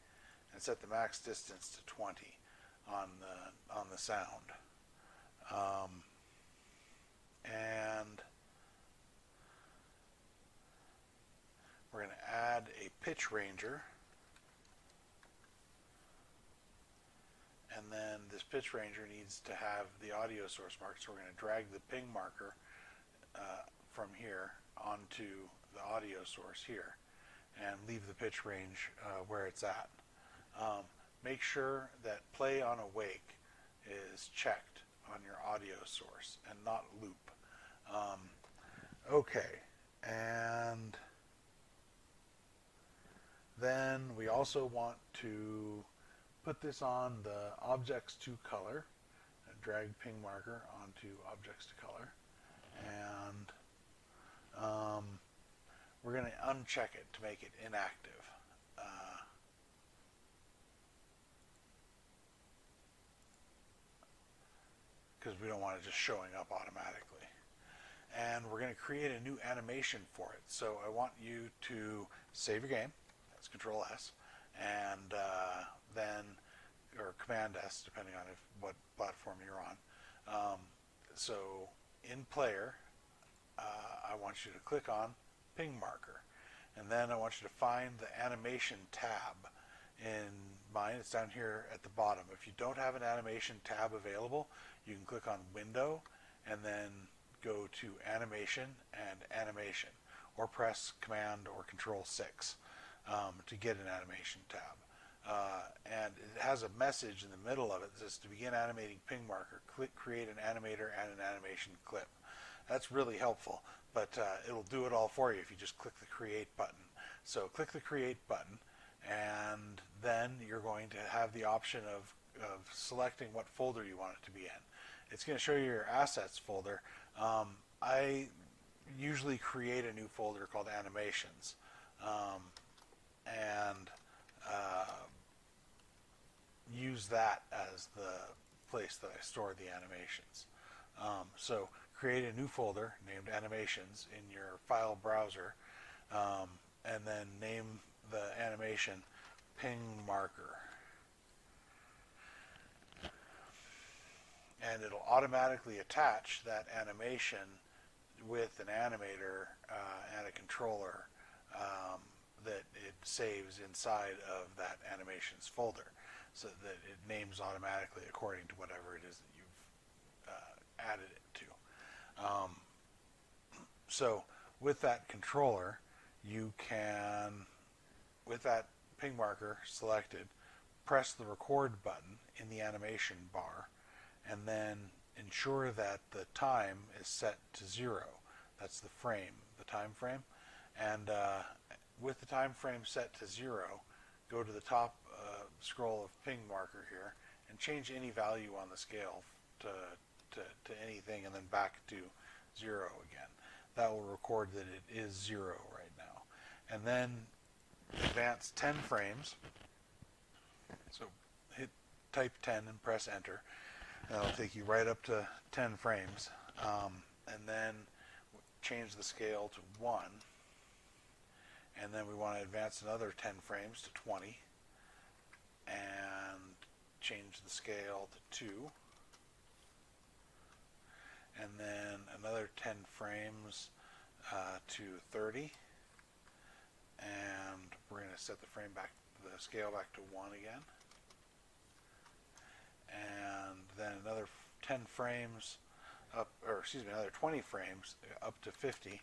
[SPEAKER 1] and set the max distance to 20 on the, on the sound. Um, and we're going to add a pitch ranger. And then this pitch ranger needs to have the audio source marked. So we're going to drag the ping marker uh, from here onto the audio source here and leave the pitch range uh, where it's at. Um, make sure that play on awake is checked on your audio source and not loop. Um, okay, and then we also want to put this on the objects to color, drag ping marker onto objects to color, and um, we're going to uncheck it to make it inactive. Because we don't want it just showing up automatically. And we're going to create a new animation for it. So I want you to save your game. That's Control S. And uh, then, or Command S, depending on if what platform you're on. Um, so in player, uh, I want you to click on ping marker. And then I want you to find the animation tab. In mine, it's down here at the bottom. If you don't have an animation tab available, you can click on window and then go to animation and animation or press command or control 6 um, to get an animation tab. Uh, and it has a message in the middle of it that says to begin animating ping marker, click create an animator and an animation clip. That's really helpful, but uh, it'll do it all for you if you just click the create button. So click the create button and then you're going to have the option of, of selecting what folder you want it to be in. It's going to show you your assets folder. Um, I usually create a new folder called animations. Um, and uh, use that as the place that I store the animations. Um, so create a new folder named animations in your file browser um, and then name the animation ping marker. And it'll automatically attach that animation with an animator uh, and a controller um, that it saves inside of that animations folder so that it names automatically according to whatever it is that you've uh, added it to. Um, so with that controller, you can, with that ping marker selected, press the record button in the animation bar and then ensure that the time is set to zero. That's the frame, the time frame. And uh, with the time frame set to zero, go to the top uh, scroll of ping marker here and change any value on the scale to, to, to anything and then back to zero again. That will record that it is zero right now. And then advance 10 frames. So hit type 10 and press enter. That'll take you right up to 10 frames. Um, and then change the scale to 1 and then we want to advance another 10 frames to 20 and change the scale to 2 and then another 10 frames uh, to 30 and we're going to set the frame back the scale back to 1 again and then another 10 frames up or excuse me another 20 frames up to 50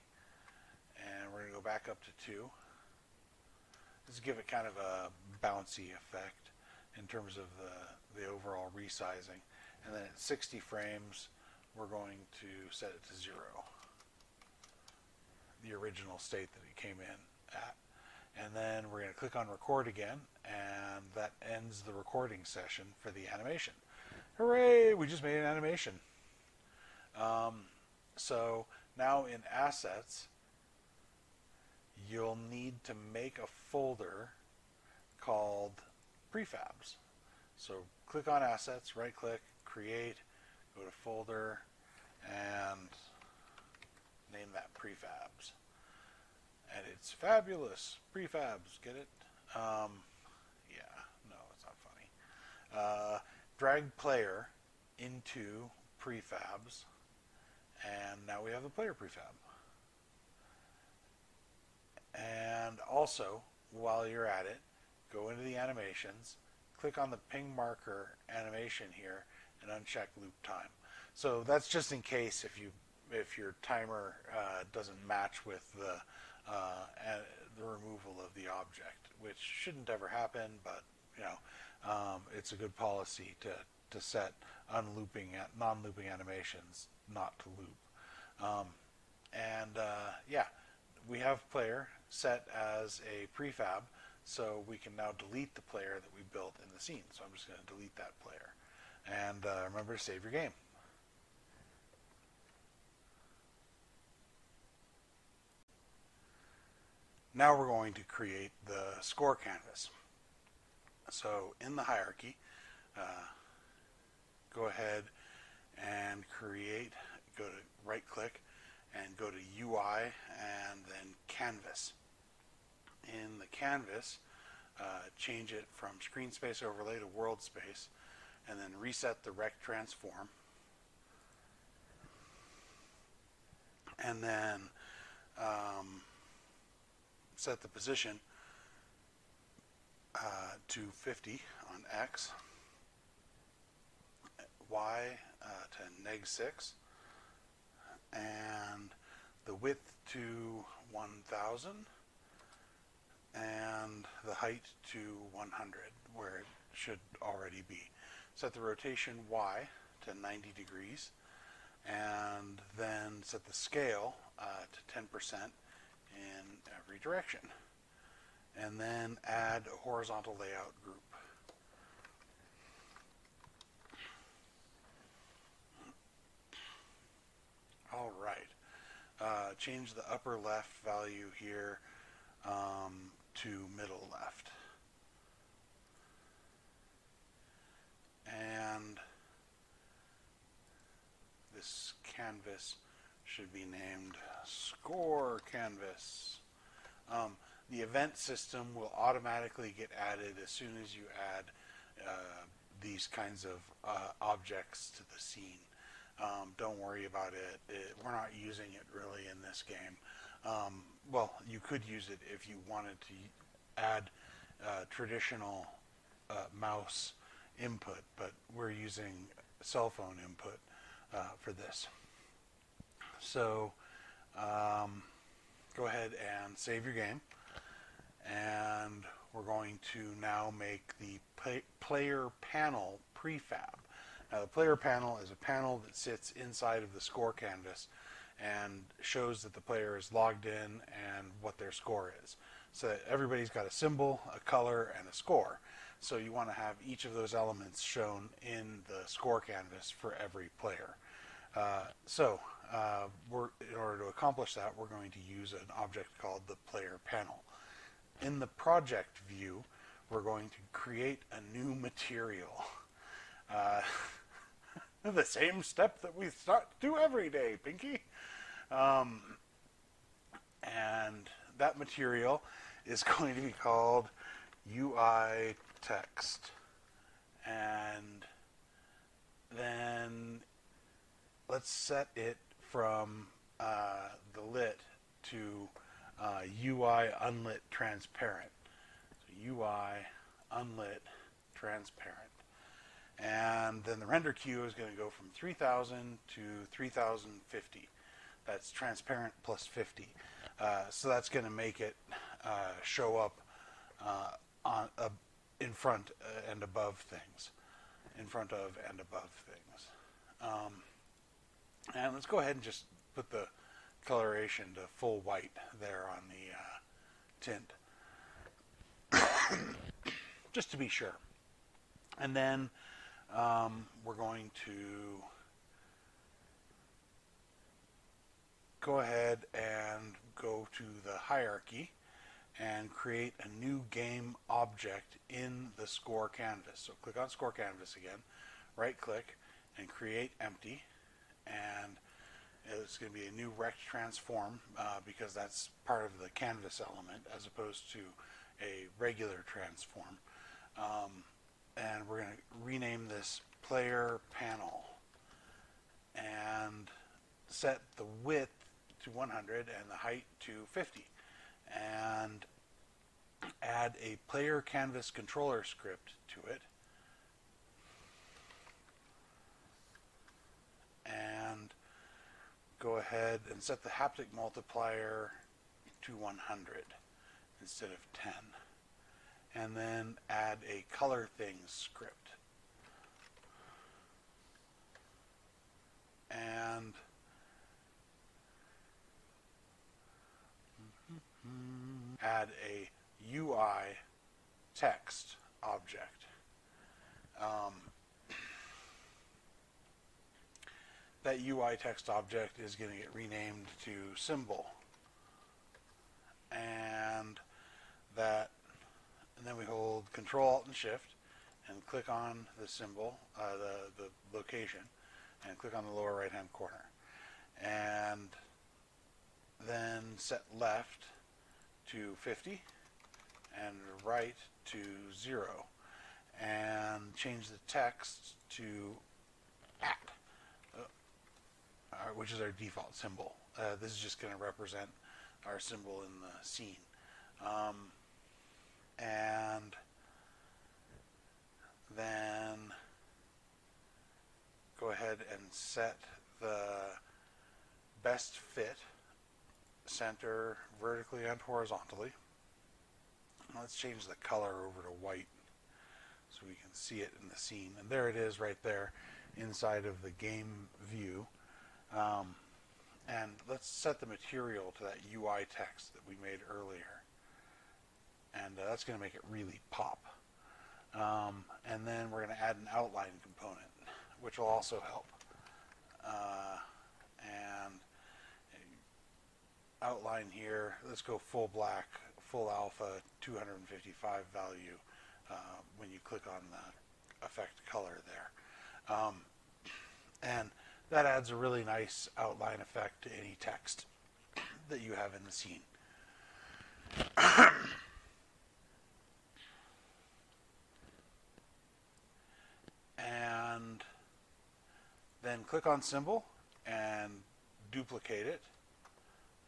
[SPEAKER 1] and we're going to go back up to 2 just give it kind of a bouncy effect in terms of the, the overall resizing. And then at 60 frames, we're going to set it to zero, the original state that it came in at. And then we're going to click on record again, and that ends the recording session for the animation. Hooray! We just made an animation. Um, so now in assets, you'll need to make a folder called prefabs. So click on assets, right click, create, go to folder, and name that prefabs. And it's fabulous. Prefabs, get it? Um, yeah, no, it's not funny. Uh, drag player into prefabs, and now we have the player prefab. And also, while you're at it, go into the animations, click on the ping marker animation here, and uncheck loop time. So that's just in case if you if your timer uh, doesn't match with the uh, the removal of the object, which shouldn't ever happen, but you know um, it's a good policy to to set unlooping at non-looping animations not to loop. Um, and uh, yeah, we have player set as a prefab, so we can now delete the player that we built in the scene. So I'm just going to delete that player. And uh, remember to save your game. Now we're going to create the score canvas. So in the hierarchy, uh, go ahead and create, go to right click, and go to UI and then Canvas. In the Canvas, uh, change it from screen space overlay to world space and then reset the rect transform. and then um, set the position uh, to 50 on X, Y uh, to neg 6, and the width to 1000, and the height to 100, where it should already be. Set the rotation Y to 90 degrees, and then set the scale uh, to 10% in every direction. And then add a horizontal layout group. All right. Uh, change the upper left value here um, to middle left. And this canvas should be named score canvas. Um, the event system will automatically get added as soon as you add uh, these kinds of uh, objects to the scene. Um, don't worry about it. it. We're not using it really in this game. Um, well, you could use it if you wanted to add uh, traditional uh, mouse input, but we're using cell phone input uh, for this. So um, go ahead and save your game. And we're going to now make the play player panel prefab. Now the player panel is a panel that sits inside of the score canvas and shows that the player is logged in and what their score is. So everybody's got a symbol, a color, and a score. So you want to have each of those elements shown in the score canvas for every player. Uh, so uh, in order to accomplish that, we're going to use an object called the player panel. In the project view, we're going to create a new material. Uh, the same step that we start do every day, Pinky. Um, and that material is going to be called UI text. And then let's set it from uh, the lit to uh, UI unlit transparent. So UI unlit transparent. And then the render queue is going to go from 3000 to 3050. That's transparent plus 50. Uh, so that's going to make it uh, show up uh, on uh, in front and above things, in front of and above things. Um, and let's go ahead and just put the coloration to full white there on the uh, tint, just to be sure. And then um, we're going to go ahead and go to the hierarchy and create a new game object in the score canvas. So click on score canvas again, right click and create empty and it's going to be a new rect transform uh, because that's part of the canvas element as opposed to a regular transform. Um, and we're going to rename this player panel and set the width to 100 and the height to 50 and add a player canvas controller script to it and go ahead and set the haptic multiplier to 100 instead of 10 and then add a color things script and add a UI text object. Um, that UI text object is going to get renamed to symbol. And that, and then we hold Control Alt and Shift and click on the symbol, uh, the, the location, and click on the lower right hand corner. And then set left to 50 and right to 0 and change the text to at. Uh, which is our default symbol. Uh, this is just going to represent our symbol in the scene. Um, and then go ahead and set the best fit center vertically and horizontally. Let's change the color over to white so we can see it in the scene. And there it is right there inside of the game view. Um, and let's set the material to that UI text that we made earlier. And uh, that's going to make it really pop. Um, and then we're going to add an outline component, which will also help. Uh, and outline here, let's go full black, full alpha, 255 value uh, when you click on the effect color there. Um, and that adds a really nice outline effect to any text that you have in the scene. and then click on symbol and duplicate it.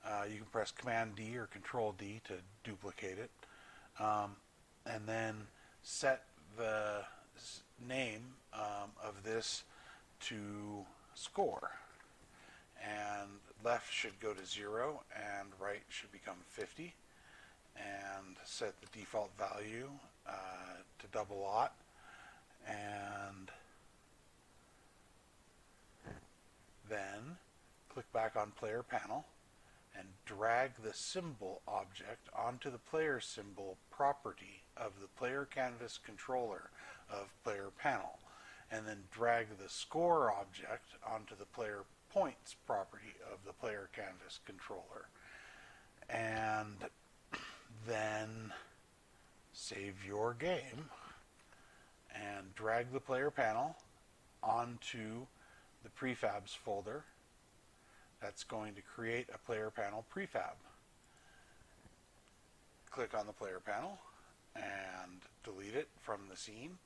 [SPEAKER 1] Uh, you can press Command D or Control D to duplicate it. Um, and then set the name um, of this to score. And left should go to 0 and right should become 50. And set the default value uh, to double lot And then click back on player panel and drag the symbol object onto the player symbol property of the player canvas controller of player panel and then drag the score object onto the player points property of the player canvas controller. And then save your game and drag the player panel onto the prefabs folder. That's going to create a player panel prefab. Click on the player panel and delete it from the scene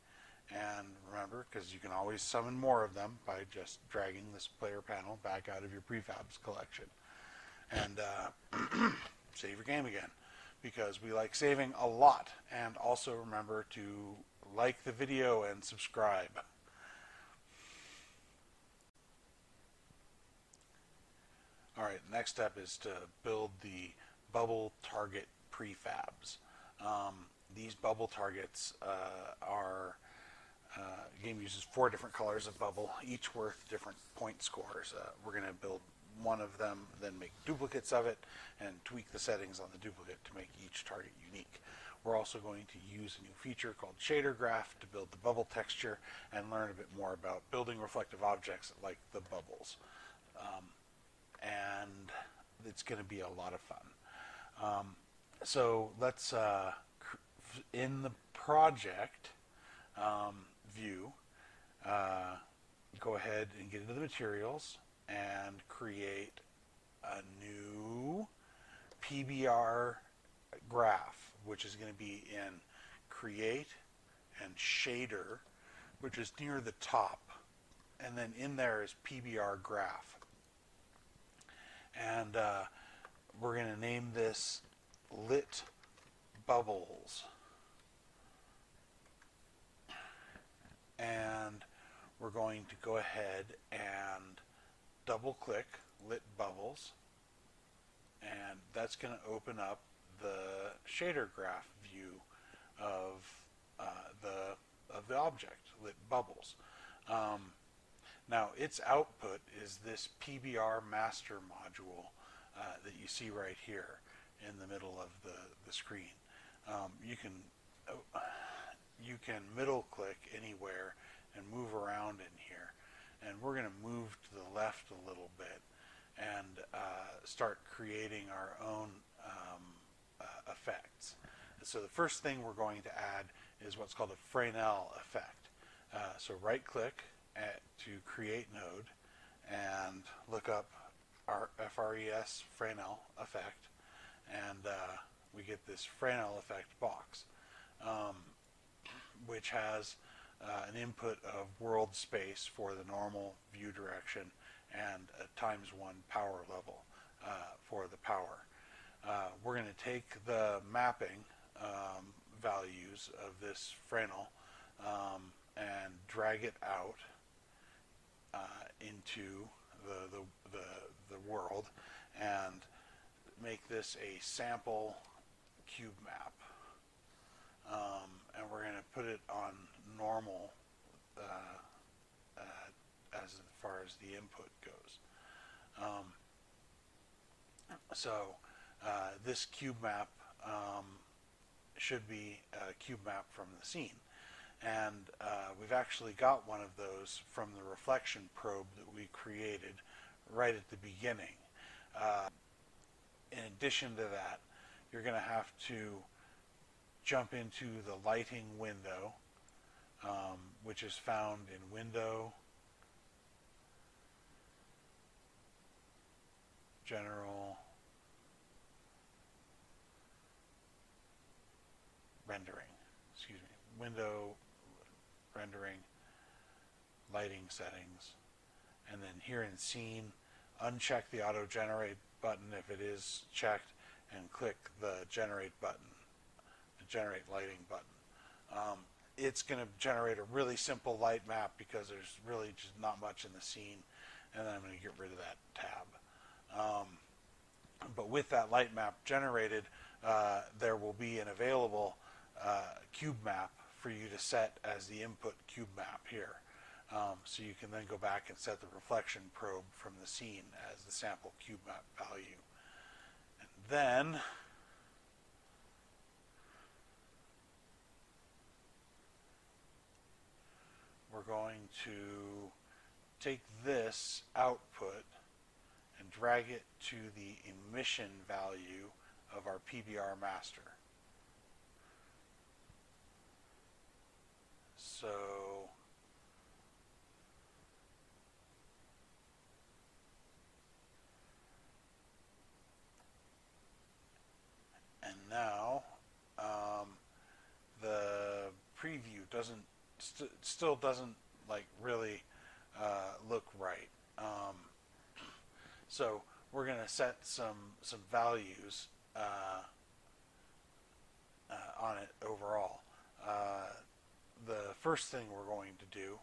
[SPEAKER 1] and remember, because you can always summon more of them by just dragging this player panel back out of your prefabs collection. And uh, save your game again, because we like saving a lot. And also remember to like the video and subscribe. Alright, next step is to build the bubble target prefabs. Um, these bubble targets uh, are uh, the game uses four different colors of bubble, each worth different point scores. Uh, we're going to build one of them, then make duplicates of it, and tweak the settings on the duplicate to make each target unique. We're also going to use a new feature called Shader Graph to build the bubble texture and learn a bit more about building reflective objects like the bubbles. Um, and it's going to be a lot of fun. Um, so let's, uh, in the project, um, view, uh, go ahead and get into the materials and create a new PBR graph, which is going to be in create and shader, which is near the top. And then in there is PBR graph. And uh, we're going to name this lit bubbles. And we're going to go ahead and double click lit bubbles and that's going to open up the shader graph view of uh, the of the object lit bubbles. Um, now its output is this PBR master module uh, that you see right here in the middle of the, the screen. Um, you can uh, you can middle click anywhere and move around in here. And we're going to move to the left a little bit and uh, start creating our own um, uh, effects. so the first thing we're going to add is what's called a Fresnel effect. Uh, so right click at, to create node and look up our FRES Fresnel effect and uh, we get this Fresnel effect box. Um, which has uh, an input of world space for the normal view direction and a times one power level uh, for the power. Uh, we're going to take the mapping um, values of this Fresnel um, and drag it out uh, into the, the, the, the world and make this a sample cube map. Um, and we're going to put it on normal uh, uh, as far as the input goes. Um, so uh, this cube map um, should be a cube map from the scene. And uh, we've actually got one of those from the reflection probe that we created right at the beginning. Uh, in addition to that, you're going to have to jump into the lighting window, um, which is found in Window, General, Rendering, excuse me, Window, Rendering, Lighting Settings, and then here in Scene, uncheck the Auto Generate button if it is checked, and click the Generate button generate lighting button. Um, it's going to generate a really simple light map because there's really just not much in the scene, and then I'm going to get rid of that tab. Um, but with that light map generated, uh, there will be an available uh, cube map for you to set as the input cube map here. Um, so you can then go back and set the reflection probe from the scene as the sample cube map value. And then we're going to take this output and drag it to the emission value of our PBR master. So and now um, the preview doesn't st- still doesn't like really uh, look right. Um, so we're going to set some some values uh, uh, on it overall. Uh, the first thing we're going to do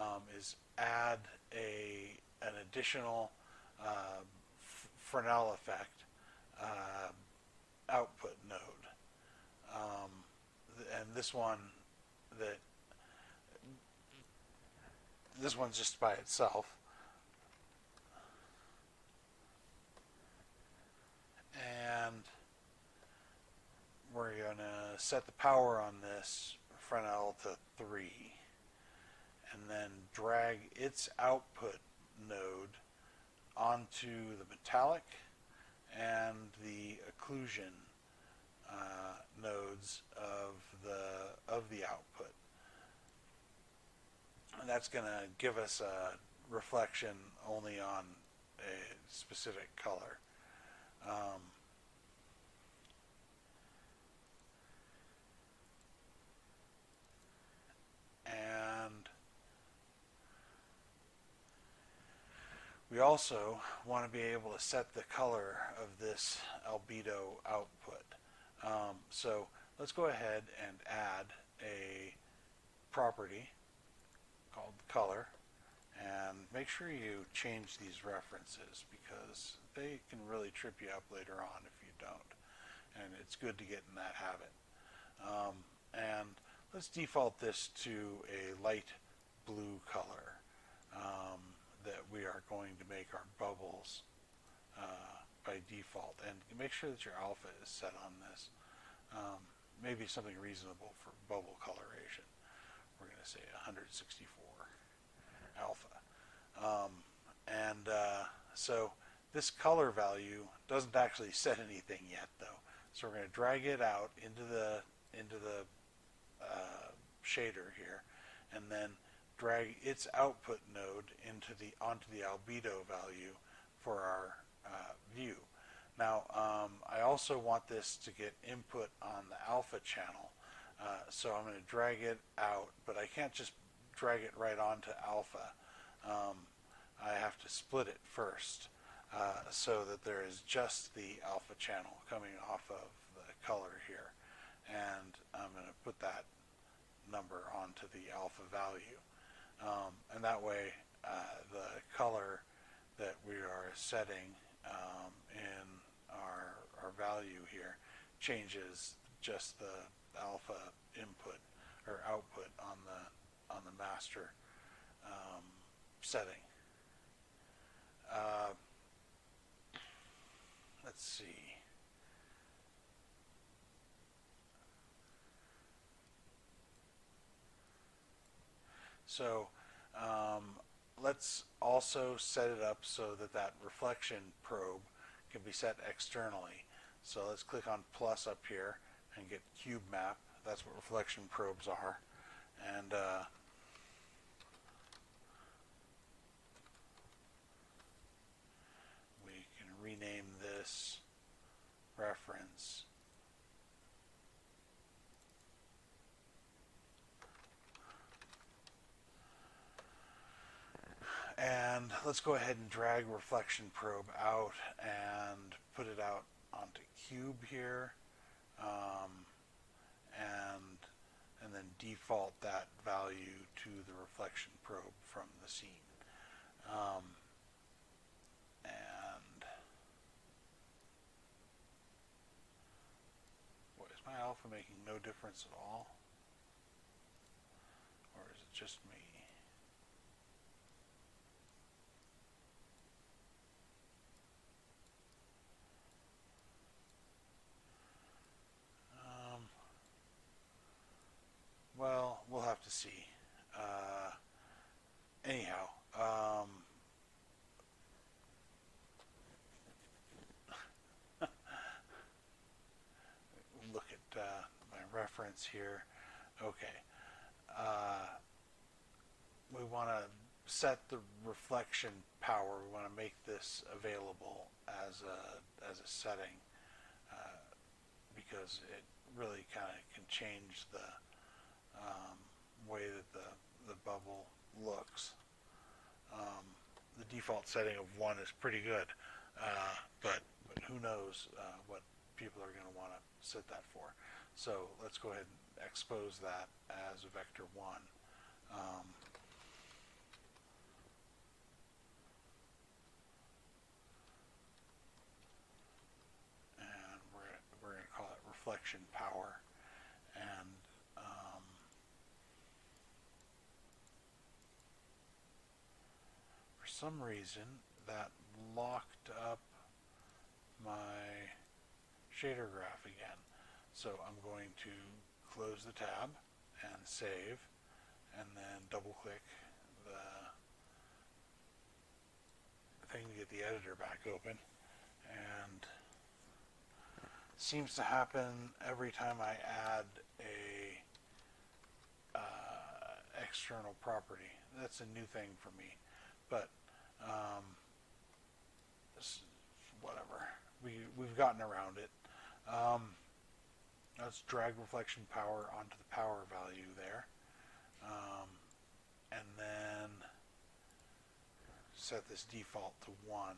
[SPEAKER 1] um, is add a an additional uh, Fresnel effect uh, output node, um, th- and this one that this one's just by itself. And we're going to set the power on this Fresnel to 3 and then drag its output node onto the metallic and the occlusion uh, nodes of the of the output that's going to give us a reflection only on a specific color. Um, and we also want to be able to set the color of this albedo output. Um, so let's go ahead and add a property called color and make sure you change these references because they can really trip you up later on if you don't and it's good to get in that habit. Um, and let's default this to a light blue color um, that we are going to make our bubbles uh, by default and make sure that your alpha is set on this. Um, maybe something reasonable for bubble coloration we're going to say 164 alpha. Um, and uh, so this color value doesn't actually set anything yet though. So we're going to drag it out into the into the uh, shader here and then drag its output node into the onto the albedo value for our uh, view. Now um, I also want this to get input on the alpha channel uh, so I'm going to drag it out but I can't just drag it right onto alpha. Um, I have to split it first uh, so that there is just the alpha channel coming off of the color here. And I'm going to put that number onto the alpha value. Um, and that way uh, the color that we are setting um, in our, our value here changes just the alpha input or output on the on the master um, setting. Uh, let's see. So um, let's also set it up so that that reflection probe can be set externally. So let's click on plus up here and get cube map. That's what reflection probes are. And uh, we can rename this reference. And let's go ahead and drag reflection probe out and put it out onto cube here. Um, and and then default that value to the reflection probe from the scene. Um, and what, is my alpha making no difference at all? Or is it just me? Um, well, we'll have to see. Uh, anyhow, um, look at uh, my reference here. Okay. Uh, we want to set the reflection power. We want to make this available as a as a setting uh, because it really kind of can change the um, way that the the bubble looks. Um, the default setting of one is pretty good, uh, but but who knows uh, what people are going to want to set that for. So let's go ahead and expose that as a vector one. Um, and we're, we're going to call it reflection power. And um, for some reason, that locked up my shader graph again. So I'm going to close the tab and save and then double click the thing to get the editor back open and seems to happen every time I add a uh, external property. That's a new thing for me, but um, whatever. We we've gotten around it. Um, let's drag reflection power onto the power value there, um, and then set this default to one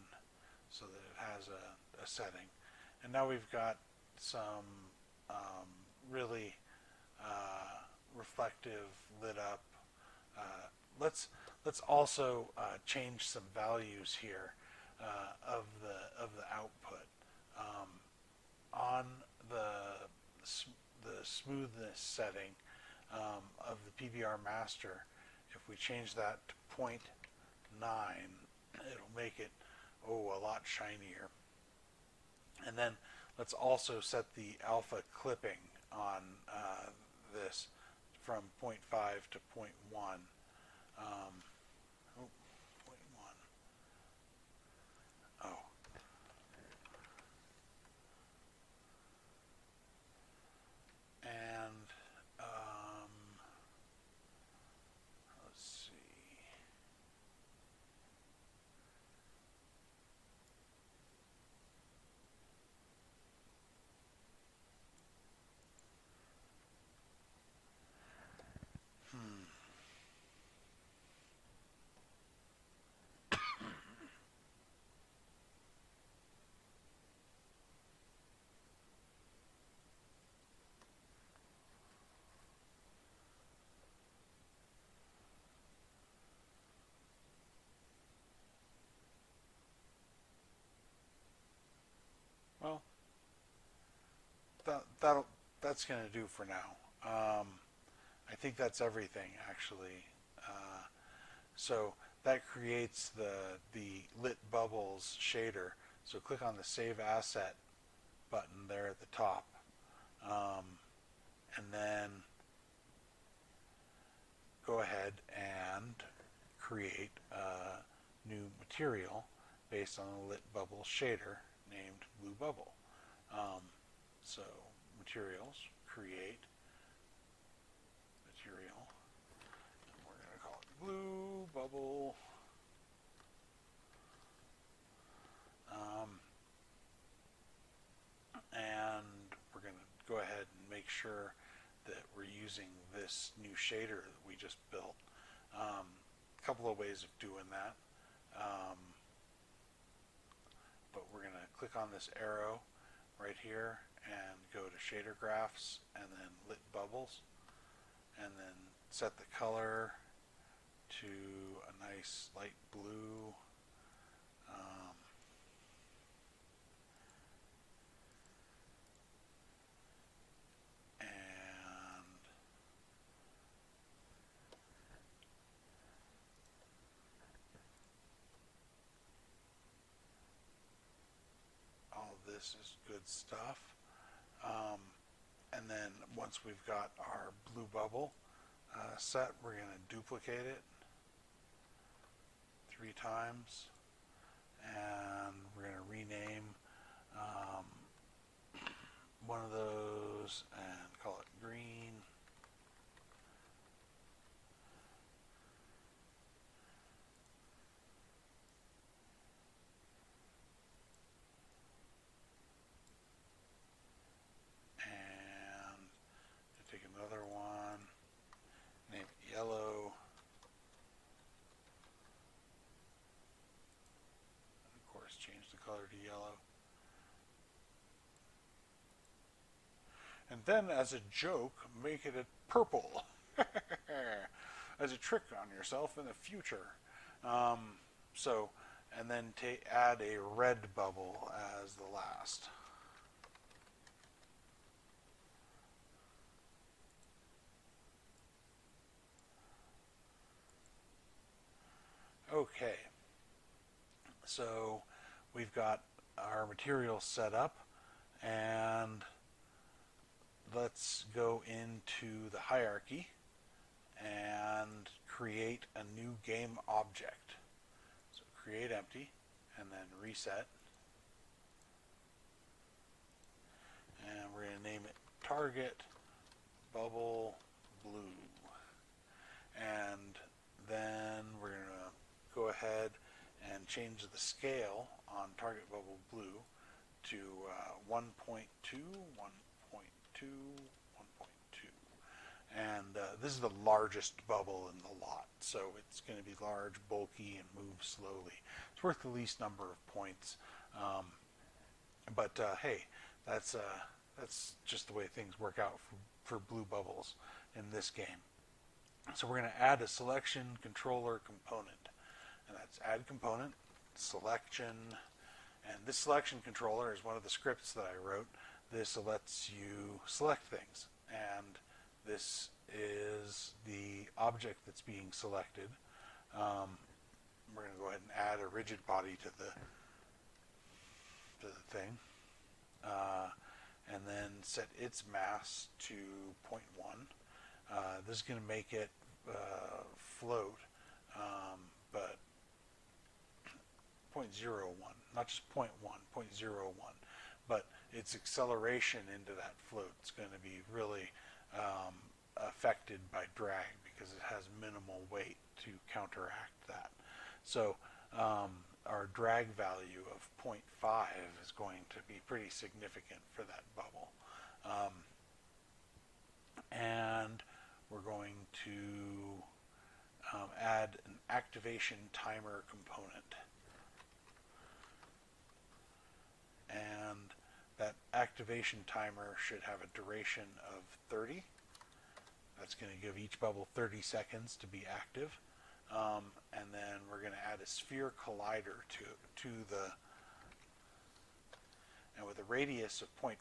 [SPEAKER 1] so that it has a, a setting. And now we've got some um, really uh, reflective, lit up. Uh, let's let's also uh, change some values here uh, of the of the output um, on the the smoothness setting um, of the PBR master. If we change that to 0.9, it'll make it oh a lot shinier. And then let's also set the alpha clipping on uh, this from 0.5 to 0.1. Um, oh, 0.1. Oh. And um, let's see. Hmm. That, that'll, that's going to do for now. Um, I think that's everything actually. Uh, so that creates the the lit bubbles shader. So click on the Save Asset button there at the top, um, and then go ahead and create a new material based on the lit bubble shader named Blue Bubble. Um, so materials, create material, and we're going to call it Blue Bubble. Um, and we're going to go ahead and make sure that we're using this new shader that we just built. Um, a couple of ways of doing that. Um, but we're going to click on this arrow right here and go to shader graphs and then lit bubbles and then set the color to a nice light blue um, and all this is good stuff. Um, and then once we've got our blue bubble uh, set, we're going to duplicate it three times. And we're going to rename um, one of those and call it green. and take another one, name it yellow. And of course, change the color to yellow. Then, as a joke, make it purple. as a trick on yourself in the future. Um, so, and then add a red bubble as the last. Okay, so we've got our material set up and let's go into the hierarchy and create a new game object. So create empty and then reset. And we're going to name it target bubble blue. And then we're going to go ahead and change the scale on target bubble blue to uh, 1.2, 1.2, 1.2. And uh, this is the largest bubble in the lot, so it's going to be large, bulky, and move slowly. It's worth the least number of points. Um, but uh, hey, that's uh, that's just the way things work out for, for blue bubbles in this game. So we're going to add a selection controller component and that's add component, selection, and this selection controller is one of the scripts that I wrote. This lets you select things, and this is the object that's being selected. Um, we're going to go ahead and add a rigid body to the to the thing, uh, and then set its mass to 0.1. Uh, this is going to make it uh, float, um, but 0.01, not just 0.1, 0.01, but its acceleration into that float is going to be really um, affected by drag because it has minimal weight to counteract that. So um, our drag value of 0.5 is going to be pretty significant for that bubble. Um, and we're going to um, add an activation timer component. and that activation timer should have a duration of 30. That's going to give each bubble 30 seconds to be active. Um, and then we're going to add a sphere collider to, to the, and with a radius of 0.5,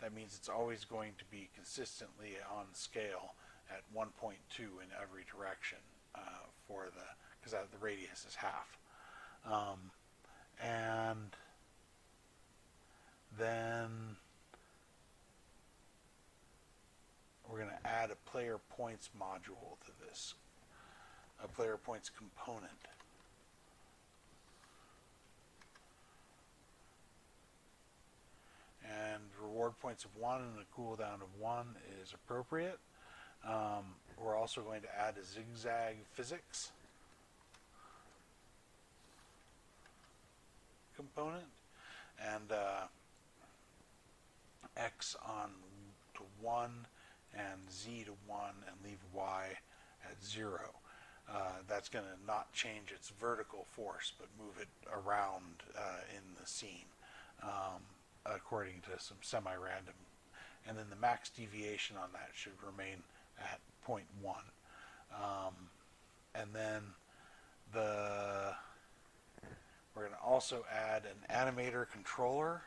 [SPEAKER 1] that means it's always going to be consistently on scale at 1.2 in every direction uh, for the because the radius is half. Um, and then we're going to add a player points module to this, a player points component. And reward points of one and a cooldown of one is appropriate. Um, we're also going to add a zigzag physics component and uh, x on to 1 and z to 1 and leave y at 0. Uh, that's going to not change its vertical force but move it around uh, in the scene um, according to some semi-random and then the max deviation on that should remain at 0.1 um, and then the we're going to also add an animator controller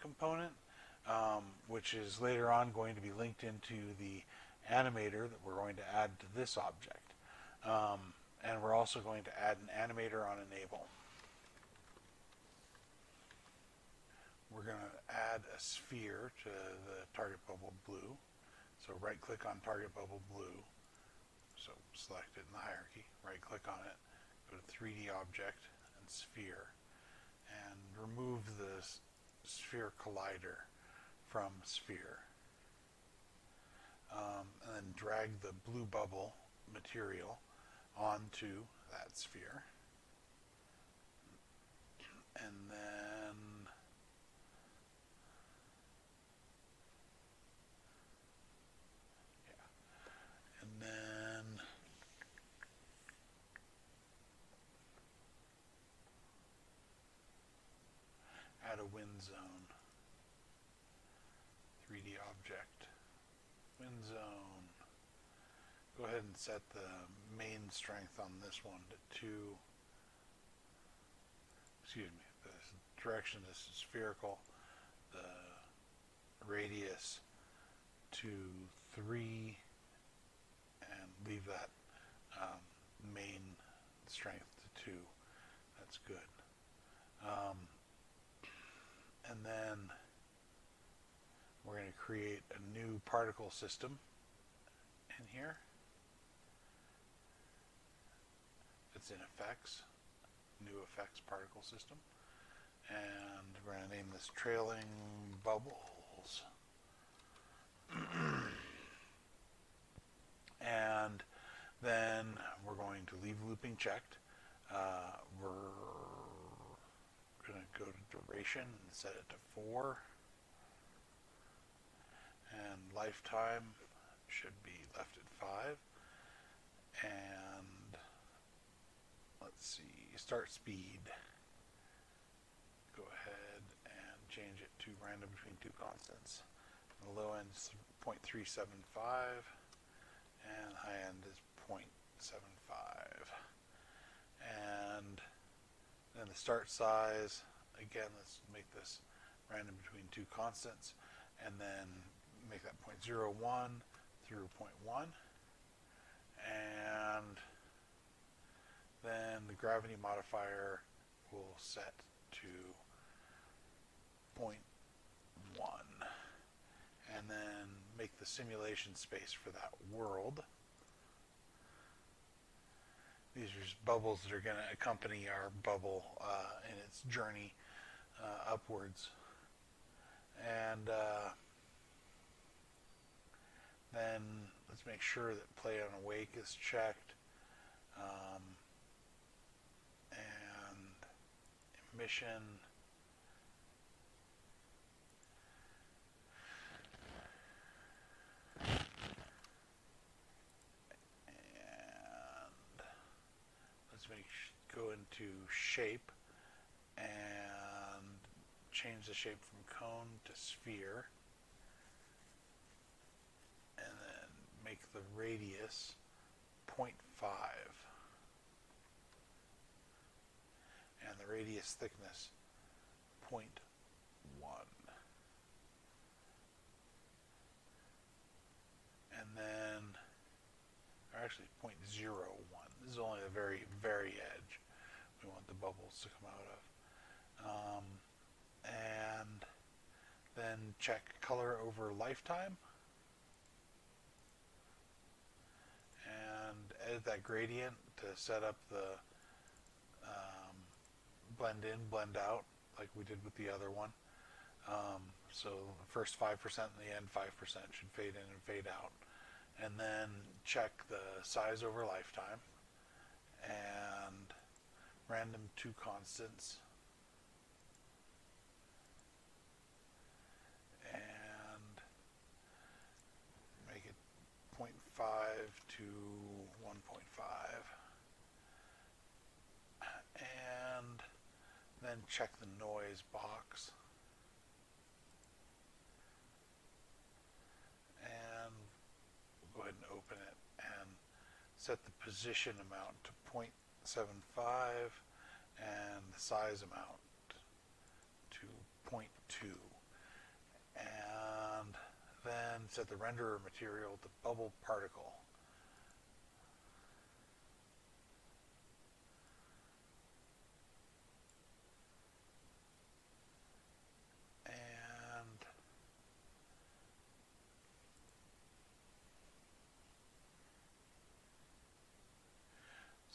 [SPEAKER 1] component, um, which is later on going to be linked into the animator that we're going to add to this object. Um, and we're also going to add an animator on enable. We're going to add a sphere to the target bubble blue. So right click on target bubble blue. So select it in the hierarchy, right click on it, go to 3D object and sphere and remove the sphere collider from sphere. Um, and then drag the blue bubble material onto that sphere. And then yeah. And then add a wind zone. 3D object. Wind zone. Go ahead and set the main strength on this one to 2. Excuse me. The direction is spherical. The radius to 3 and leave that um, main strength to 2. That's good. Um, and then we're going to create a new particle system in here. It's in effects, new effects particle system. And we're going to name this trailing bubbles. and then we're going to leave looping checked. Uh, we're going to go to duration and set it to 4. And lifetime should be left at 5. And let's see, start speed. Go ahead and change it to random between two constants. The low end is 0.375 and high end is 0.75. And then the start size, again, let's make this random between two constants, and then make that 0.01 through 0.1. And then the gravity modifier will set to 0.1. And then make the simulation space for that world. These are just bubbles that are going to accompany our bubble uh, in its journey uh, upwards. And uh, then let's make sure that play on awake is checked. Um, and emission. go into shape and change the shape from cone to sphere and then make the radius 0.5 and the radius thickness 0.1 And then, or actually 0.01. This is only the very, very edge we want the bubbles to come out of. Um, and then check color over lifetime. And edit that gradient to set up the blend in, blend out, like we did with the other one. Um, so the first 5% and the end 5% should fade in and fade out. And then check the size over lifetime and random two constants. And make it 0.5 to 1.5. And then check the noise box. And we'll go ahead and open it and set the position amount to 0.75 and the size amount to 0.2 and then set the renderer material to bubble particle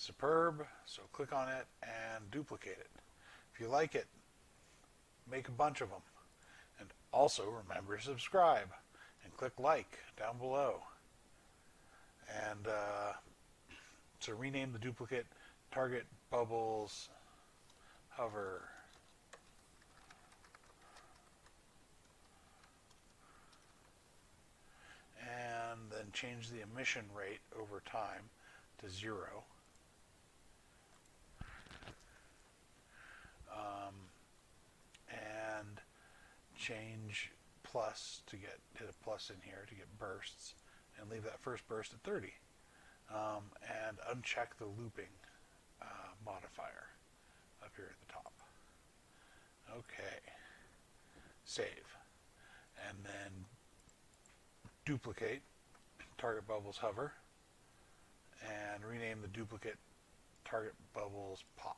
[SPEAKER 1] superb. So click on it and duplicate it. If you like it make a bunch of them. And also remember to subscribe and click like down below. And uh, to rename the duplicate target bubbles hover. And then change the emission rate over time to zero. Um, and change plus to get hit a plus in here to get bursts and leave that first burst at 30 um, and uncheck the looping uh, modifier up here at the top. Okay. Save. And then duplicate. Target bubbles hover. And rename the duplicate target bubbles pop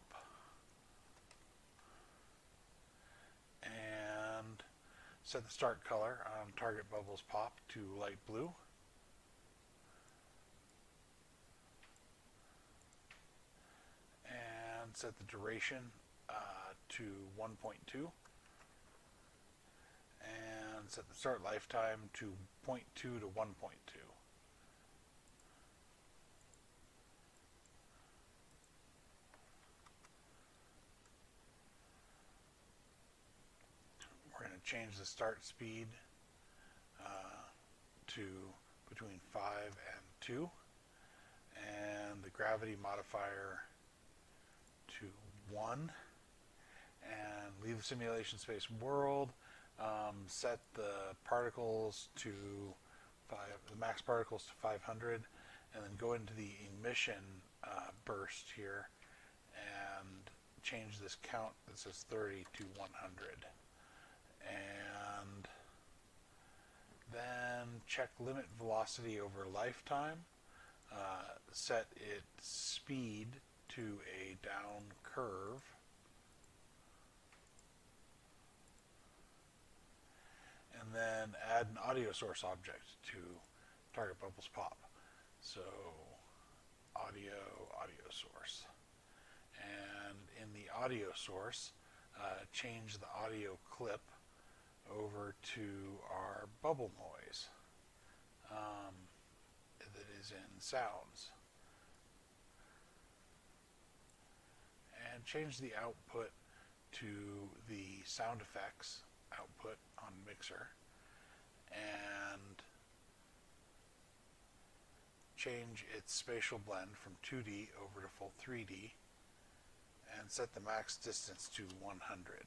[SPEAKER 1] and set the start color on target bubbles pop to light blue. And set the duration uh, to 1.2 and set the start lifetime to 0.2 to 1.2 we're going to change the start speed uh, to between 5 and 2 and the gravity modifier to 1 and leave the simulation space world um, set the particles to five, the max particles to 500 and then go into the emission uh, burst here and change this count that says 30 to 100 and then check limit velocity over lifetime. Uh, set its speed to a down curve. And then add an audio source object to target bubbles pop. So audio audio source. And in the audio source uh, change the audio clip over to our bubble noise um, that is in sounds. And change the output to the sound effects output on mixer and change its spatial blend from 2D over to full 3D and set the max distance to 100.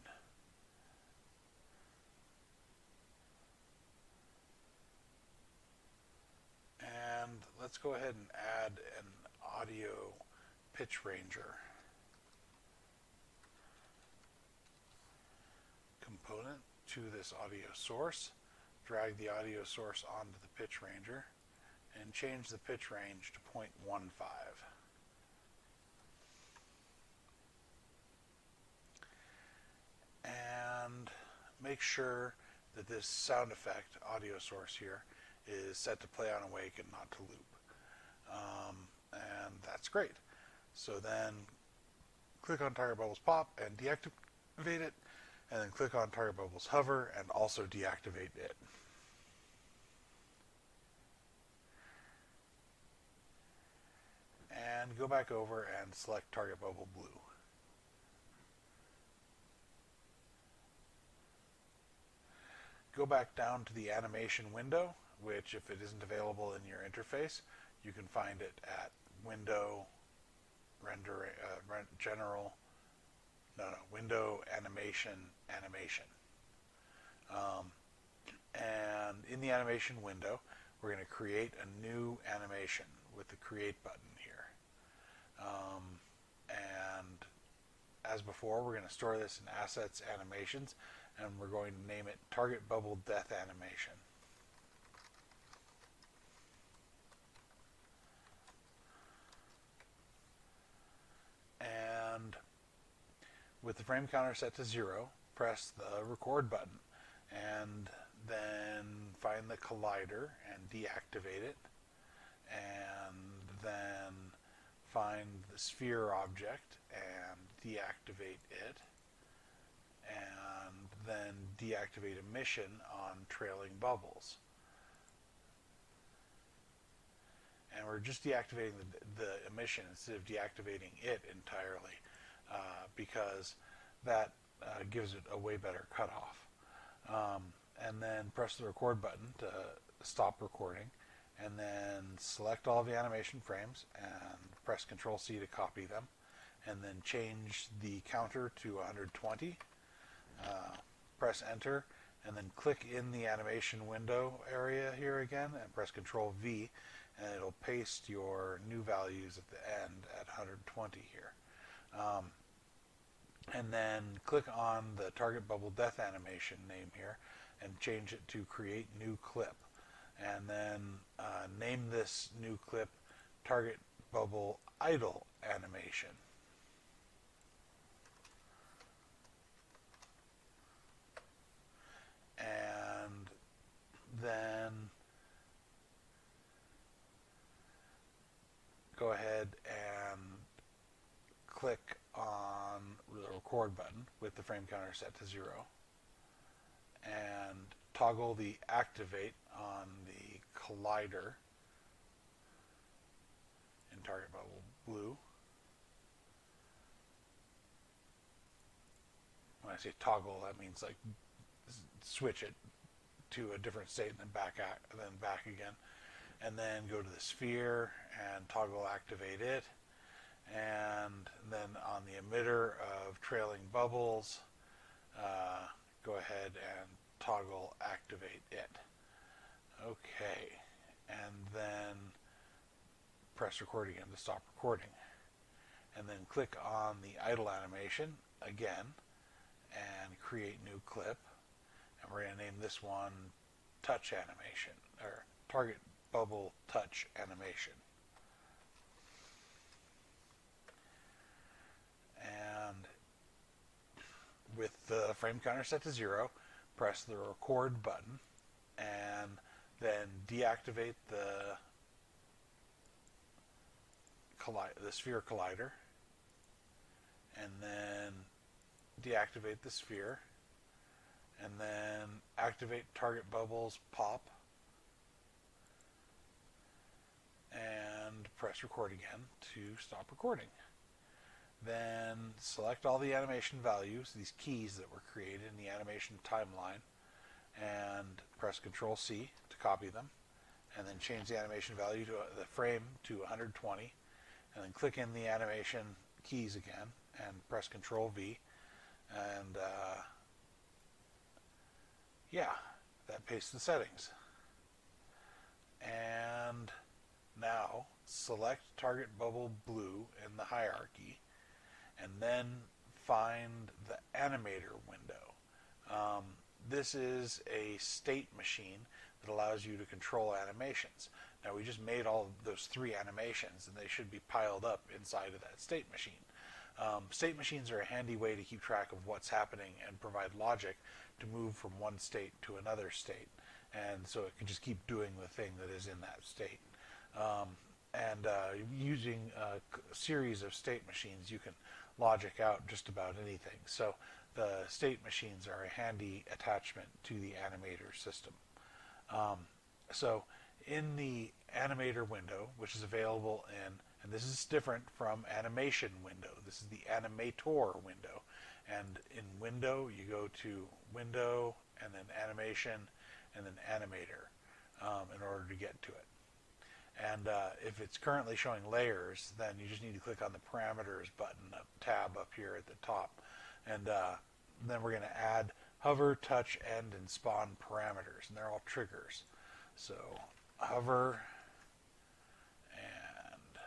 [SPEAKER 1] And let's go ahead and add an audio pitch ranger component to this audio source, drag the audio source onto the pitch ranger, and change the pitch range to 0.15. And make sure that this sound effect audio source here is set to play on awake and not to loop. Um, and that's great. So then click on Target Bubbles Pop and deactivate it, and then click on Target Bubbles Hover and also deactivate it. And go back over and select Target Bubble Blue. Go back down to the animation window, which if it isn't available in your interface, you can find it at Window, Render, uh, General, no, no, Window Animation, Animation. Um, and in the animation window, we're going to create a new animation with the Create button here. Um, and as before, we're going to store this in Assets Animations, and we're going to name it Target Bubble Death Animation. With the frame counter set to zero, press the record button and then find the collider and deactivate it and then find the sphere object and deactivate it and then deactivate emission on trailing bubbles. And we're just deactivating the, the emission instead of deactivating it entirely because that uh, gives it a way better cutoff. Um, and then press the record button to stop recording and then select all the animation frames and press Control C to copy them and then change the counter to 120 uh, press enter and then click in the animation window area here again and press Control V and it'll paste your new values at the end at 120 here. Um, and then click on the target bubble death animation name here and change it to create new clip. And then uh, name this new clip target bubble idle animation. And then go ahead and click on the record button with the frame counter set to zero and toggle the activate on the collider in target bubble blue. When I say toggle, that means like switch it to a different state and then back out, then back again, and then go to the sphere and toggle activate it, and then on the emitter of trailing bubbles, uh, go ahead and toggle activate it. Okay, and then press record again to stop recording. And then click on the idle animation again and create new clip. And we're going to name this one touch animation or target bubble touch animation. With the frame counter set to zero, press the record button and then deactivate the the sphere collider and then deactivate the sphere and then activate target bubbles pop and press record again to stop recording. Then select all the animation values, these keys that were created in the animation timeline, and press Control C to copy them, and then change the animation value to the frame to 120, and then click in the animation keys again, and press Control V, and uh, yeah, that pastes the settings. And now select target bubble blue in the hierarchy and then find the animator window. Um, this is a state machine that allows you to control animations. Now we just made all those three animations and they should be piled up inside of that state machine. Um, state machines are a handy way to keep track of what's happening and provide logic to move from one state to another state. And so it can just keep doing the thing that is in that state. Um, and uh, using a series of state machines, you can logic out just about anything. So the state machines are a handy attachment to the animator system. Um, so in the animator window, which is available in, and this is different from animation window, this is the animator window. And in window, you go to window and then animation and then animator um, in order to get to it. And uh, if it's currently showing layers, then you just need to click on the parameters button, a tab up here at the top. And uh, then we're going to add hover, touch, end, and spawn parameters. And they're all triggers. So hover and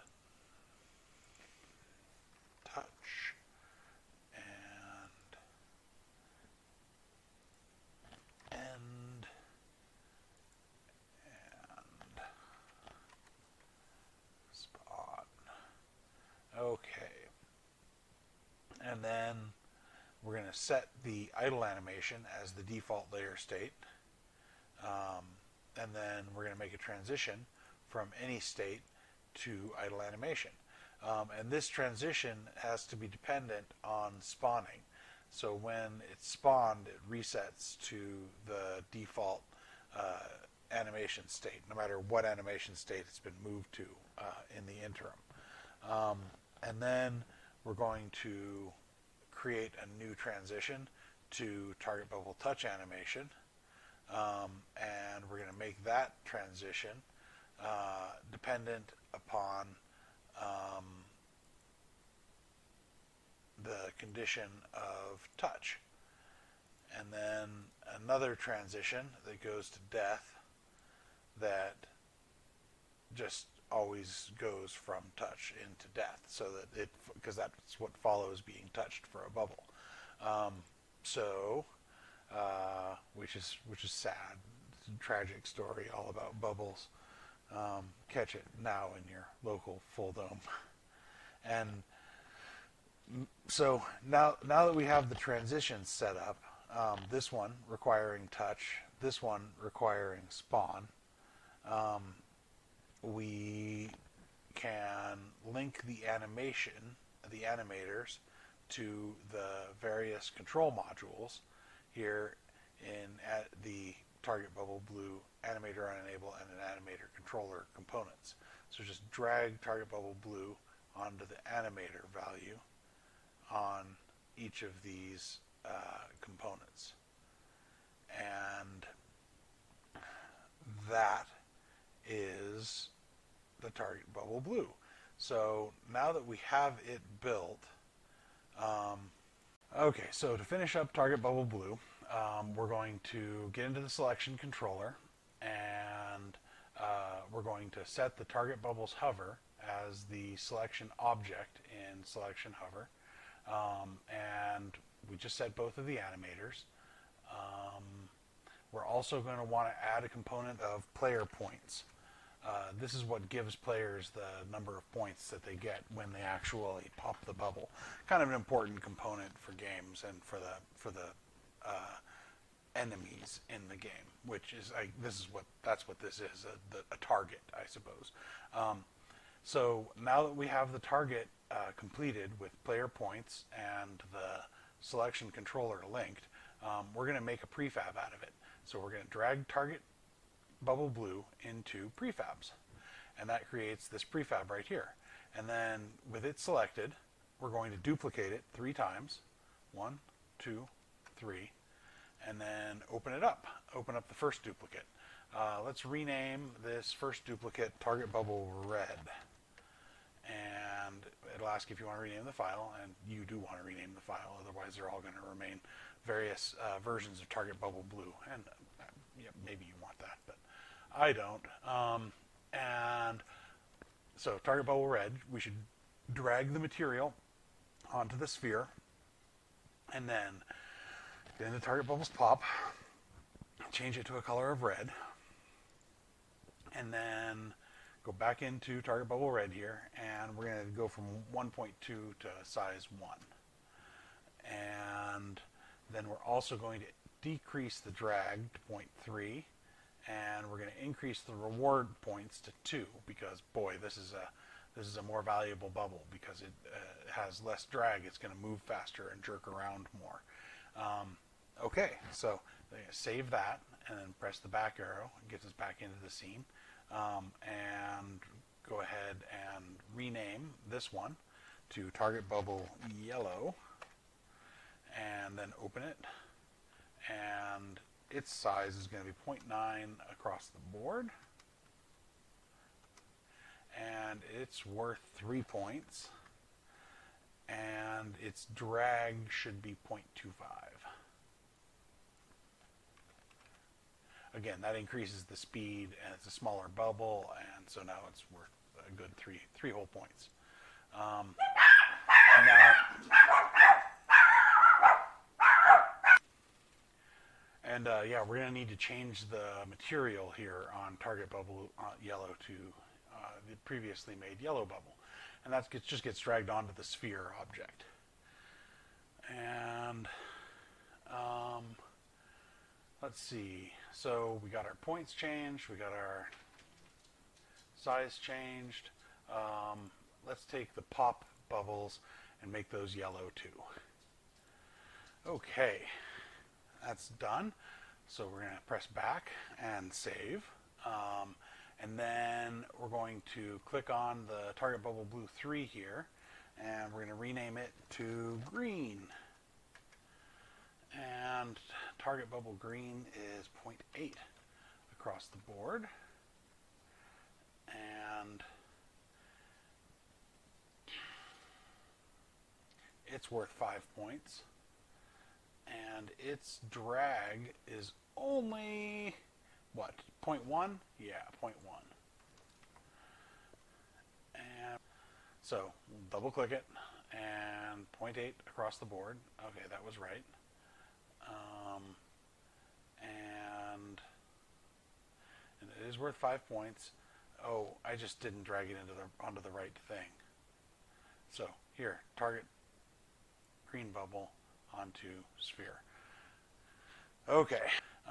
[SPEAKER 1] touch and end and spawn. Okay. And then we're going to set the idle animation as the default layer state. Um, and then we're going to make a transition from any state to idle animation. Um, and this transition has to be dependent on spawning. So when it's spawned, it resets to the default uh, animation state, no matter what animation state it's been moved to uh, in the interim. Um, and then we're going to create a new transition to target bubble touch animation. Um, and we're going to make that transition uh, dependent upon um, the condition of touch. And then another transition that goes to death that just always goes from touch into death so that it because that's what follows being touched for a bubble. Um, so uh, which is which is sad. Tragic story all about bubbles. Um, catch it now in your local full dome. And so now now that we have the transitions set up um, this one requiring touch this one requiring spawn um, we can link the animation, the animators, to the various control modules here in at the target bubble blue animator on enable and an animator controller components. So just drag target bubble blue onto the animator value on each of these uh, components. And that is the target bubble blue. So now that we have it built, um, okay, so to finish up target bubble blue, um, we're going to get into the selection controller and uh, we're going to set the target bubbles hover as the selection object in selection hover. Um, and we just set both of the animators. Um, we're also going to want to add a component of player points. Uh, this is what gives players the number of points that they get when they actually pop the bubble. Kind of an important component for games and for the for the uh, enemies in the game, which is like this is what that's what this is a, the, a target, I suppose. Um, so now that we have the target uh, completed with player points and the selection controller linked, um, we're going to make a prefab out of it. So we're going to drag target bubble blue into prefabs. And that creates this prefab right here. And then with it selected, we're going to duplicate it three times. One, two, three. And then open it up. Open up the first duplicate. Uh, let's rename this first duplicate target bubble red. And it'll ask if you want to rename the file, and you do want to rename the file, otherwise they're all going to remain various uh, versions of target bubble blue. And uh, yeah, maybe you want that, but I don't. Um, and so target bubble red, we should drag the material onto the sphere and then then the target bubbles pop change it to a color of red, and then go back into target bubble red here, and we're going to go from 1.2 to size 1. And then we're also going to decrease the drag to 0.3, and we're going to increase the reward points to 2, because boy, this is a this is a more valuable bubble because it uh, has less drag. It's going to move faster and jerk around more. Um, okay, so save that and then press the back arrow. It gets us back into the scene. Um, and go ahead and rename this one to target bubble yellow and then open it and its size is going to be 0.9 across the board. And it's worth three points. And its drag should be 0.25 again that increases the speed and it's a smaller bubble and so now it's worth a good three three whole points. Um, now and uh, yeah we're going to need to change the material here on target bubble uh, yellow to uh, the previously made yellow bubble. And that gets, just gets dragged onto the sphere object. And um, let's see. So we got our points changed. We got our size changed. Um, let's take the pop bubbles and make those yellow too. Okay, that's done. So we're going to press back and save. Um, and then we're going to click on the target bubble blue 3 here, and we're going to rename it to green. And target bubble green is 0.8 across the board. And it's worth 5 points. And its drag is only what 0.1 yeah 0.1 and so double click it and 0.8 across the board. Okay that was right. Um, and, and it is worth five points. Oh I just didn't drag it into the onto the right thing. So here target green bubble onto sphere okay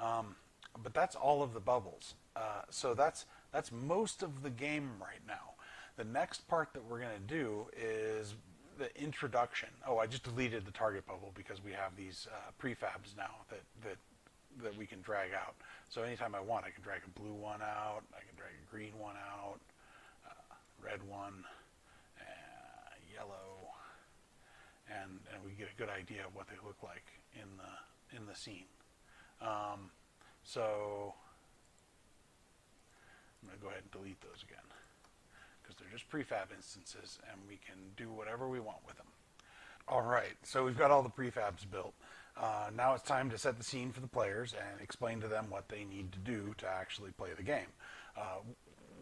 [SPEAKER 1] um, but that's all of the bubbles. Uh, so that's that's most of the game right now. The next part that we're going to do is the introduction. Oh, I just deleted the target bubble because we have these uh, prefabs now that, that that we can drag out. So anytime I want, I can drag a blue one out, I can drag a green one out, uh, red one, uh, yellow, and get a good idea of what they look like in the in the scene. Um, so I'm going to go ahead and delete those again because they're just prefab instances and we can do whatever we want with them. All right, so we've got all the prefabs built. Uh, now it's time to set the scene for the players and explain to them what they need to do to actually play the game. Uh,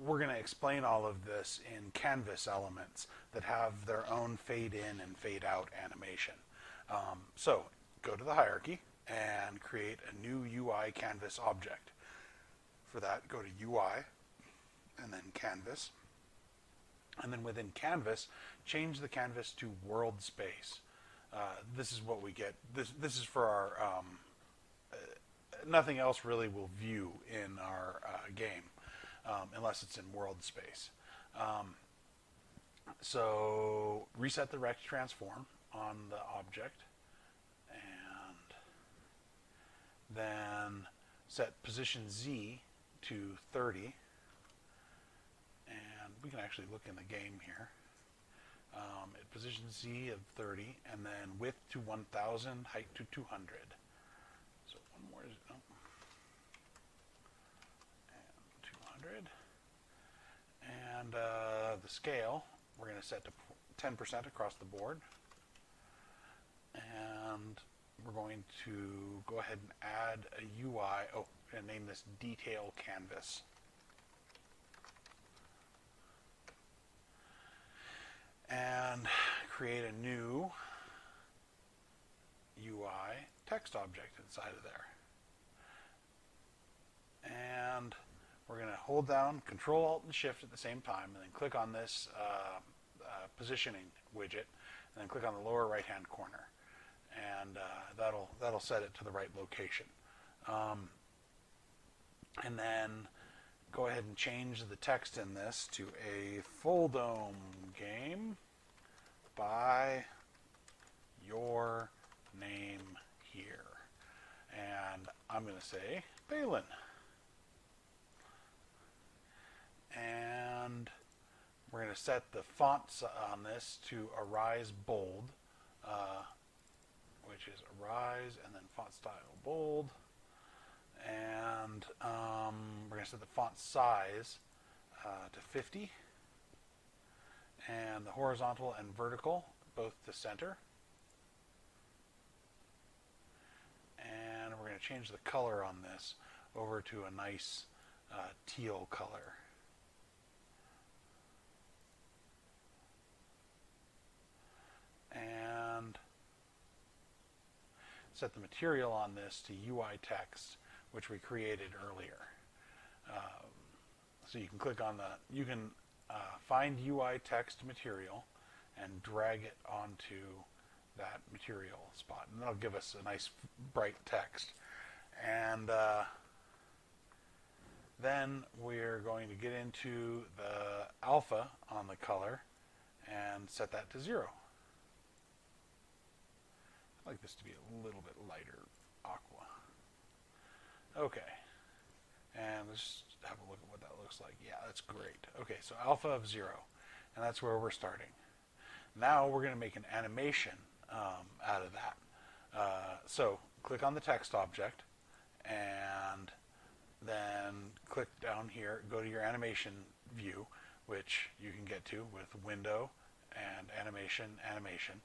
[SPEAKER 1] we're going to explain all of this in canvas elements that have their own fade in and fade out animation. Um, so go to the hierarchy, and create a new UI canvas object. For that, go to UI and then canvas. And then within canvas, change the canvas to world space. Uh, this is what we get. This, this is for our, um, uh, nothing else really will view in our uh, game um, unless it's in world space. Um, so reset the rect transform on the object and then set position Z to 30. And we can actually look in the game here. Um, at position Z of 30, and then width to 1,000, height to 200. So one more is, oh. and 200. And uh, the scale, we're going to set to 10% across the board. And we're going to go ahead and add a UI, oh, and name this detail canvas. And create a new UI text object inside of there. And we're going to hold down Control Alt and Shift at the same time, and then click on this uh, uh, positioning widget, and then click on the lower right-hand corner, and uh, that'll that'll set it to the right location. Um, and then go ahead and change the text in this to a full dome game by your name here. And I'm going to say Belin. And we're going to set the fonts on this to Arise Bold, uh, which is Rise, and then font style bold. And um, we're going to set the font size uh, to 50 and the horizontal and vertical both to center. And we're going to change the color on this over to a nice uh, teal color. And set the material on this to UI text, which we created earlier. Um, so you can click on the, you can uh, find UI text material and drag it onto that material spot. And that'll give us a nice bright text. And uh, then we're going to get into the alpha on the color and set that to zero. I'd like this to be a little bit lighter aqua. Okay. And let's have a look at what that looks like. Yeah, that's great. Okay, so alpha of zero. And that's where we're starting. Now we're going to make an animation um, out of that. Uh, so click on the text object and then click down here, go to your animation view, which you can get to with window and animation, animation,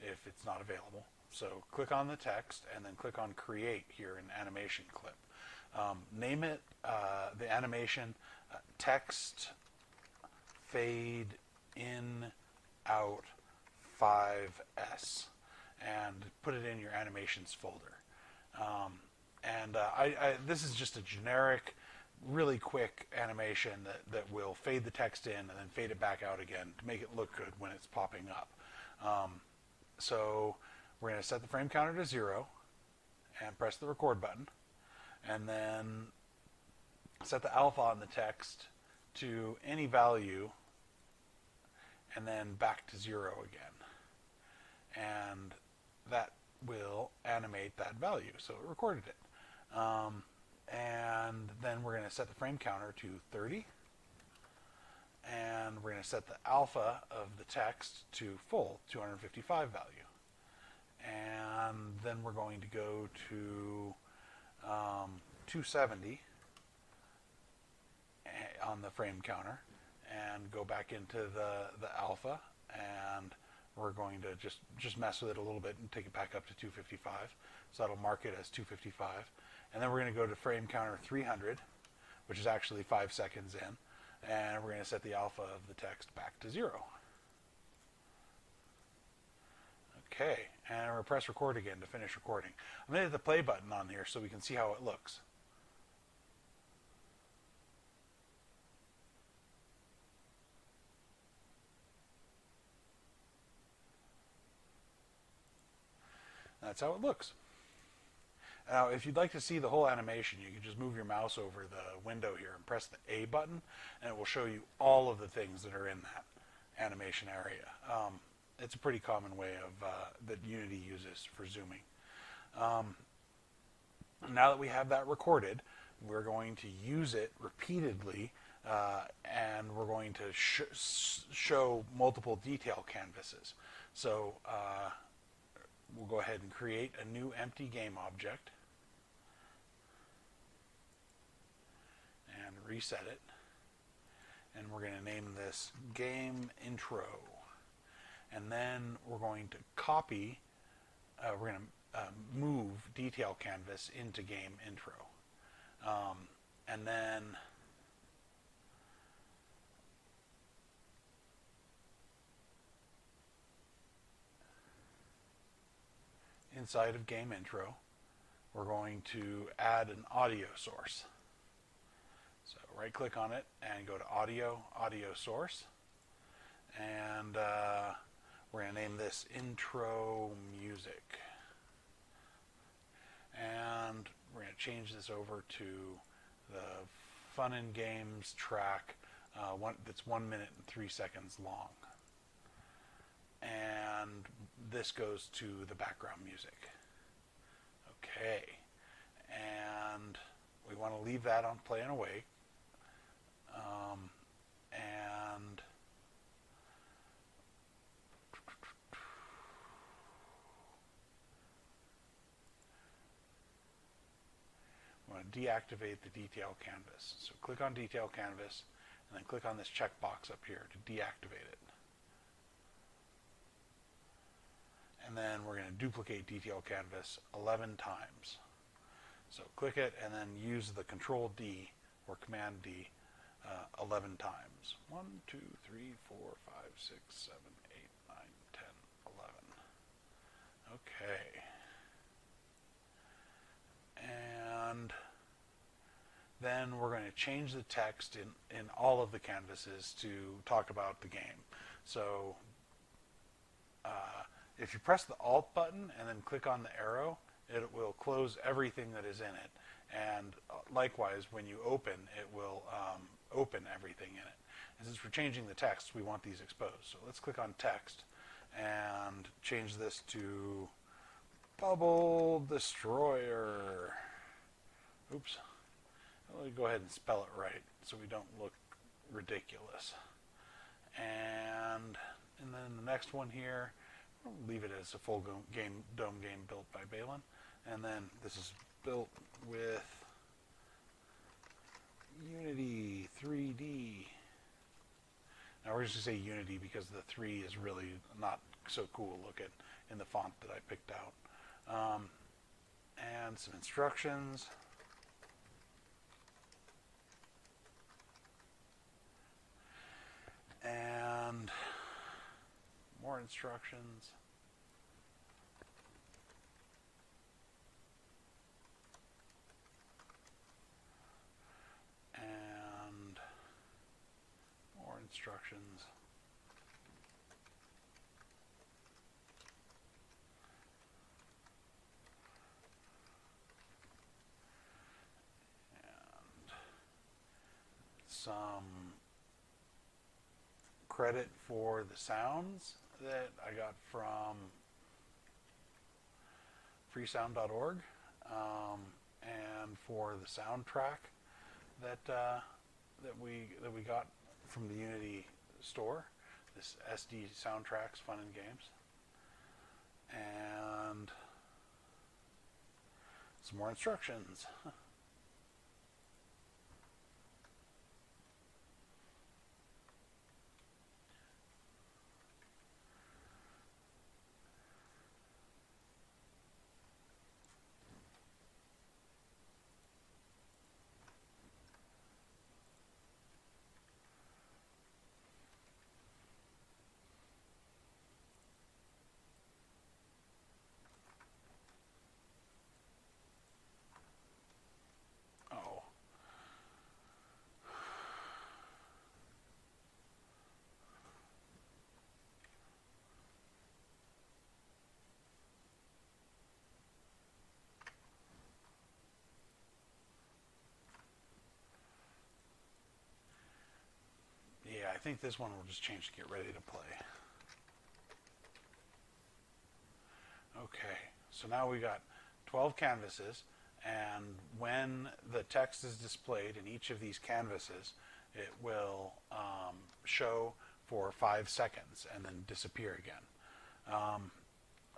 [SPEAKER 1] if it's not available. So click on the text and then click on create here in animation clip. Um, name it uh, the animation uh, text fade in out 5S and put it in your animations folder. Um, and uh, I, I, this is just a generic, really quick animation that, that will fade the text in and then fade it back out again to make it look good when it's popping up. Um, so we're going to set the frame counter to zero and press the record button. And then set the alpha on the text to any value and then back to zero again and that will animate that value. So it recorded it. Um, and then we're going to set the frame counter to 30. And we're going to set the alpha of the text to full, 255 value. And then we're going to go to um, 270 eh, on the frame counter and go back into the, the alpha and we're going to just, just mess with it a little bit and take it back up to 255. So that'll mark it as 255. And then we're going to go to frame counter 300, which is actually five seconds in. And we're going to set the alpha of the text back to zero. Okay, and I'm to press record again to finish recording. I'm going to hit the play button on here so we can see how it looks. That's how it looks. Now, if you'd like to see the whole animation, you can just move your mouse over the window here and press the A button, and it will show you all of the things that are in that animation area. Um, it's a pretty common way of uh, that Unity uses for zooming. Um, now that we have that recorded, we're going to use it repeatedly, uh, and we're going to sh show multiple detail canvases. So uh, we'll go ahead and create a new empty game object and reset it. And we're going to name this game intro. And then we're going to copy, uh, we're going to uh, move detail canvas into game intro. Um, and then inside of game intro, we're going to add an audio source. So right click on it and go to audio, audio source. And uh, we're going to name this intro music. And we're going to change this over to the fun and games track uh, one, that's one minute and three seconds long. And this goes to the background music. Okay. And we want to leave that on play and awake. Um, and we going to deactivate the detail canvas. So click on detail canvas and then click on this checkbox up here to deactivate it. And then we're going to duplicate detail canvas 11 times. So click it and then use the Control D or Command D uh, 11 times. 1, 2, 3, 4, 5, 6, 7, 8, 9, 10, 11. Okay. And then we're going to change the text in, in all of the canvases to talk about the game. So uh, if you press the Alt button and then click on the arrow, it will close everything that is in it. And uh, likewise, when you open, it will um, open everything in it. And since we're changing the text, we want these exposed. So let's click on text and change this to Bubble Destroyer. Oops. Let me go ahead and spell it right so we don't look ridiculous. And, and then the next one here, I'll leave it as a full game dome game built by Belin. And then this is built with Unity 3D. Now we're just going to say Unity because the 3 is really not so cool looking in the font that I picked out. Um, and some instructions. And more instructions. And more instructions. And some credit for the sounds that I got from freesound.org um, and for the soundtrack that uh, that we that we got from the Unity store. This SD soundtracks, fun and games, and some more instructions. Oh. Yeah, I think this one will just change to get ready to play. Okay, so now we got 12 canvases, and when the text is displayed in each of these canvases, it will um, show for five seconds and then disappear again. Um,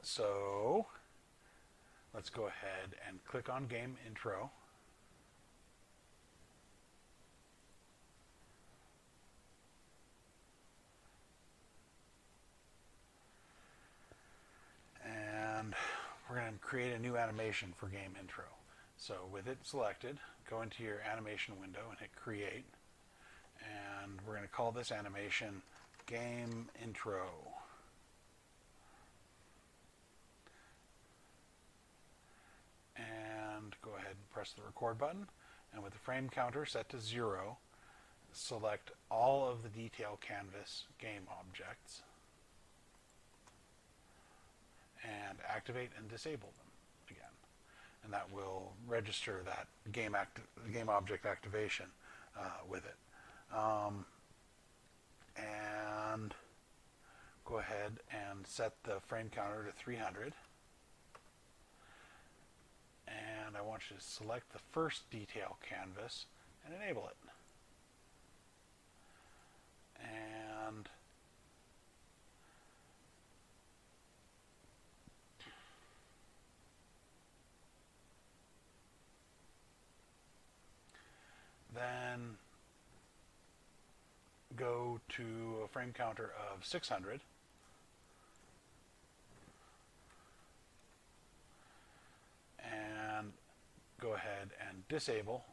[SPEAKER 1] so let's go ahead and click on Game Intro. And we're going to create a new animation for game intro. So with it selected, go into your animation window and hit create. And we're going to call this animation game intro. And go ahead and press the record button. And with the frame counter set to zero, select all of the detail canvas game objects and activate and disable them again. And that will register that game, act, game object activation uh, with it. Um, and go ahead and set the frame counter to 300 and I want you to select the first detail canvas and enable it. And then go to a frame counter of 600 and go ahead and disable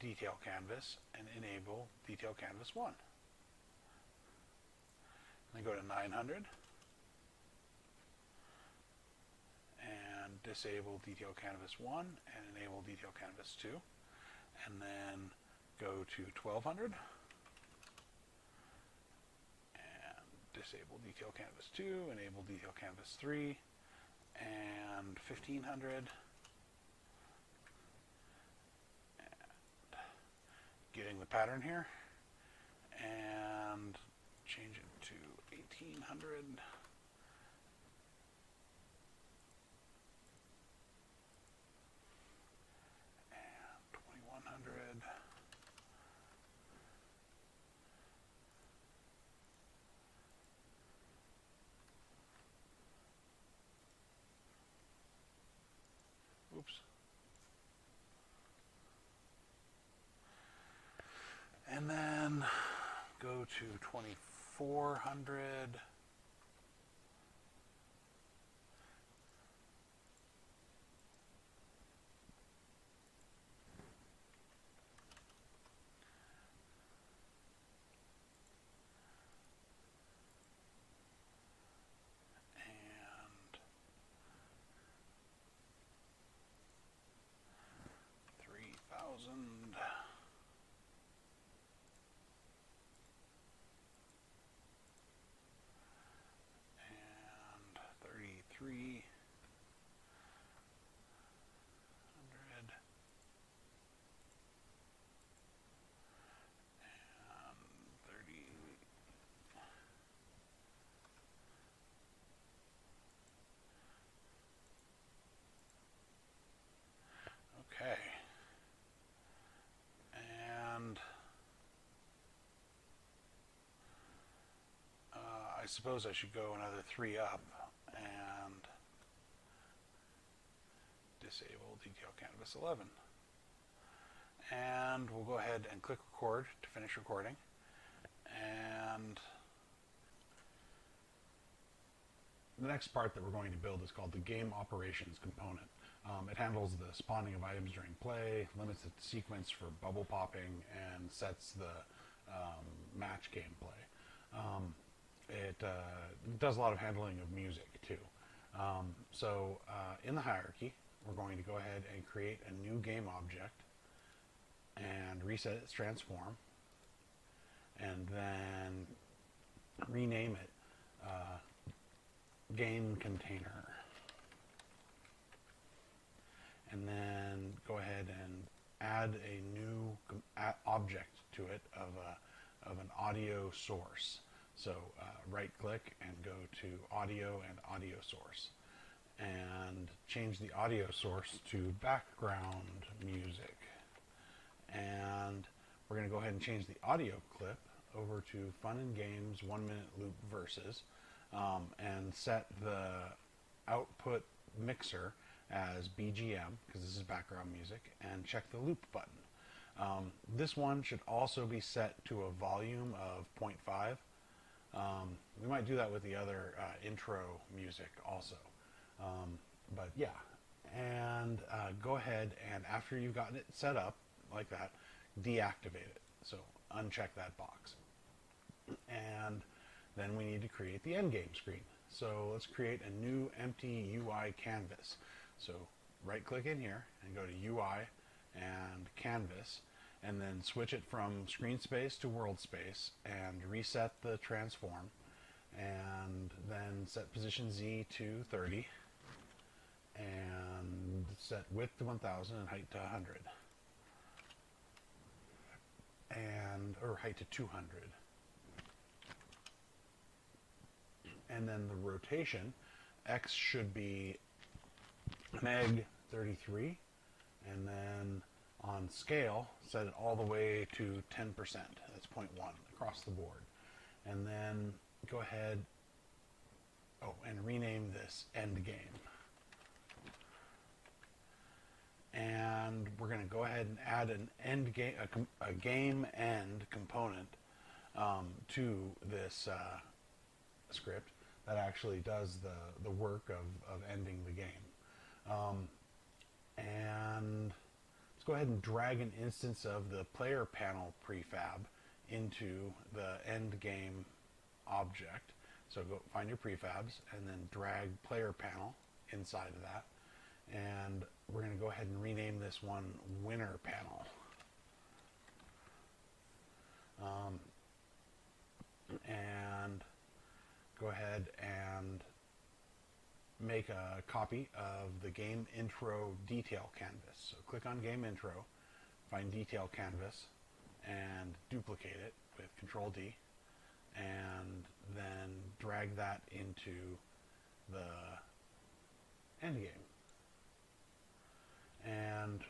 [SPEAKER 1] detail canvas and enable detail canvas 1. Then go to 900 and disable detail canvas 1 and enable detail canvas 2 and then go to 1200 and disable detail canvas 2 enable detail canvas 3 and 1500 getting the pattern here and change it to 1800 and 2100 oops and then go to 2400 and 3000 and thirty-three hundred and thirty. Okay. And uh, I suppose I should go another three up and disable detail canvas 11. And we'll go ahead and click record to finish recording. And the next part that we're going to build is called the game operations component. Um, it handles the spawning of items during play, limits the sequence for bubble popping, and sets the um, match gameplay. Um, it uh, does a lot of handling of music too. Um, so uh, in the hierarchy, we're going to go ahead and create a new game object and reset its transform, and then rename it uh, game container. And then go ahead and add a new object to it of, a, of an audio source. So uh, right click and go to audio and audio source and change the audio source to background music. And we're going to go ahead and change the audio clip over to fun and games one minute loop verses um, and set the output mixer as BGM because this is background music and check the loop button. Um, this one should also be set to a volume of 0.5 um, we might do that with the other uh, intro music also. Um, but yeah, and uh, go ahead and after you've gotten it set up like that, deactivate it. So uncheck that box. And then we need to create the endgame screen. So let's create a new empty UI canvas. So right click in here and go to UI and canvas, and then switch it from screen space to world space and reset the transform, and then set position Z to 30, and set width to 1000 and height to 100, and or height to 200. And then the rotation, X should be meg 33 and then on scale set it all the way to 10% that's 0.1 across the board. And then go ahead oh and rename this end game. And we're going to go ahead and add an end game a, a game end component um, to this uh, script that actually does the, the work of, of ending the game. Um, and let's go ahead and drag an instance of the player panel prefab into the end game object. So go find your prefabs and then drag player panel inside of that. And we're going to go ahead and rename this one winner panel. Um, and go ahead and make a copy of the game intro detail canvas. So click on game intro, find detail canvas, and duplicate it with control D, and then drag that into the end game. And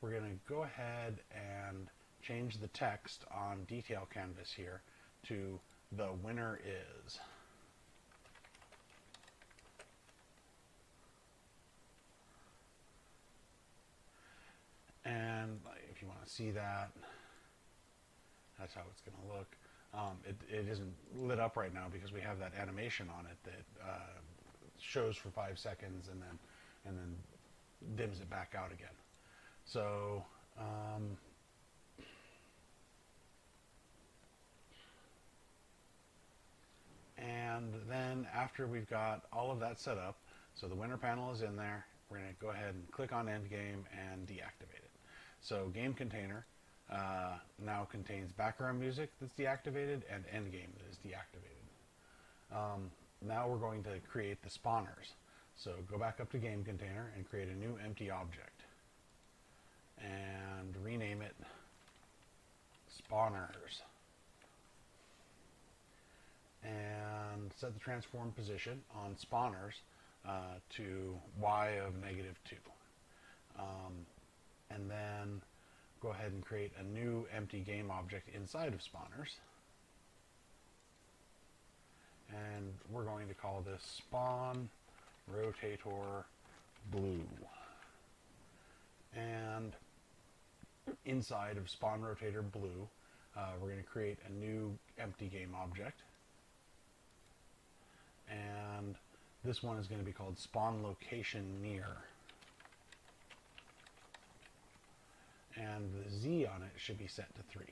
[SPEAKER 1] we're going to go ahead and change the text on detail canvas here to the winner is. And if you want to see that, that's how it's going to look. Um, it, it isn't lit up right now because we have that animation on it that uh, shows for five seconds and then and then dims it back out again. So um, And then after we've got all of that set up, so the winner panel is in there, we're going to go ahead and click on end game and deactivate it. So game container uh, now contains background music that's deactivated and end game that is deactivated. Um, now we're going to create the spawners. So go back up to game container and create a new empty object and rename it spawners and set the transform position on spawners uh, to y of negative 2. Um, and then go ahead and create a new empty game object inside of spawners. And we're going to call this spawn rotator blue. And inside of spawn rotator blue, uh, we're going to create a new empty game object and this one is going to be called spawn location near. And the Z on it should be set to 3.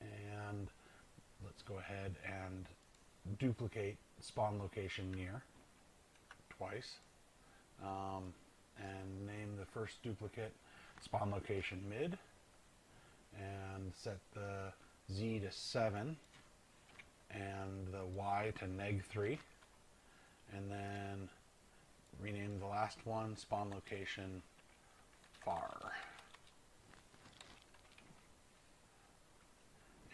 [SPEAKER 1] And let's go ahead and duplicate spawn location near twice. Um, and name the first duplicate spawn location mid. And set the Z to 7 and the y to neg 3 and then rename the last one spawn location far.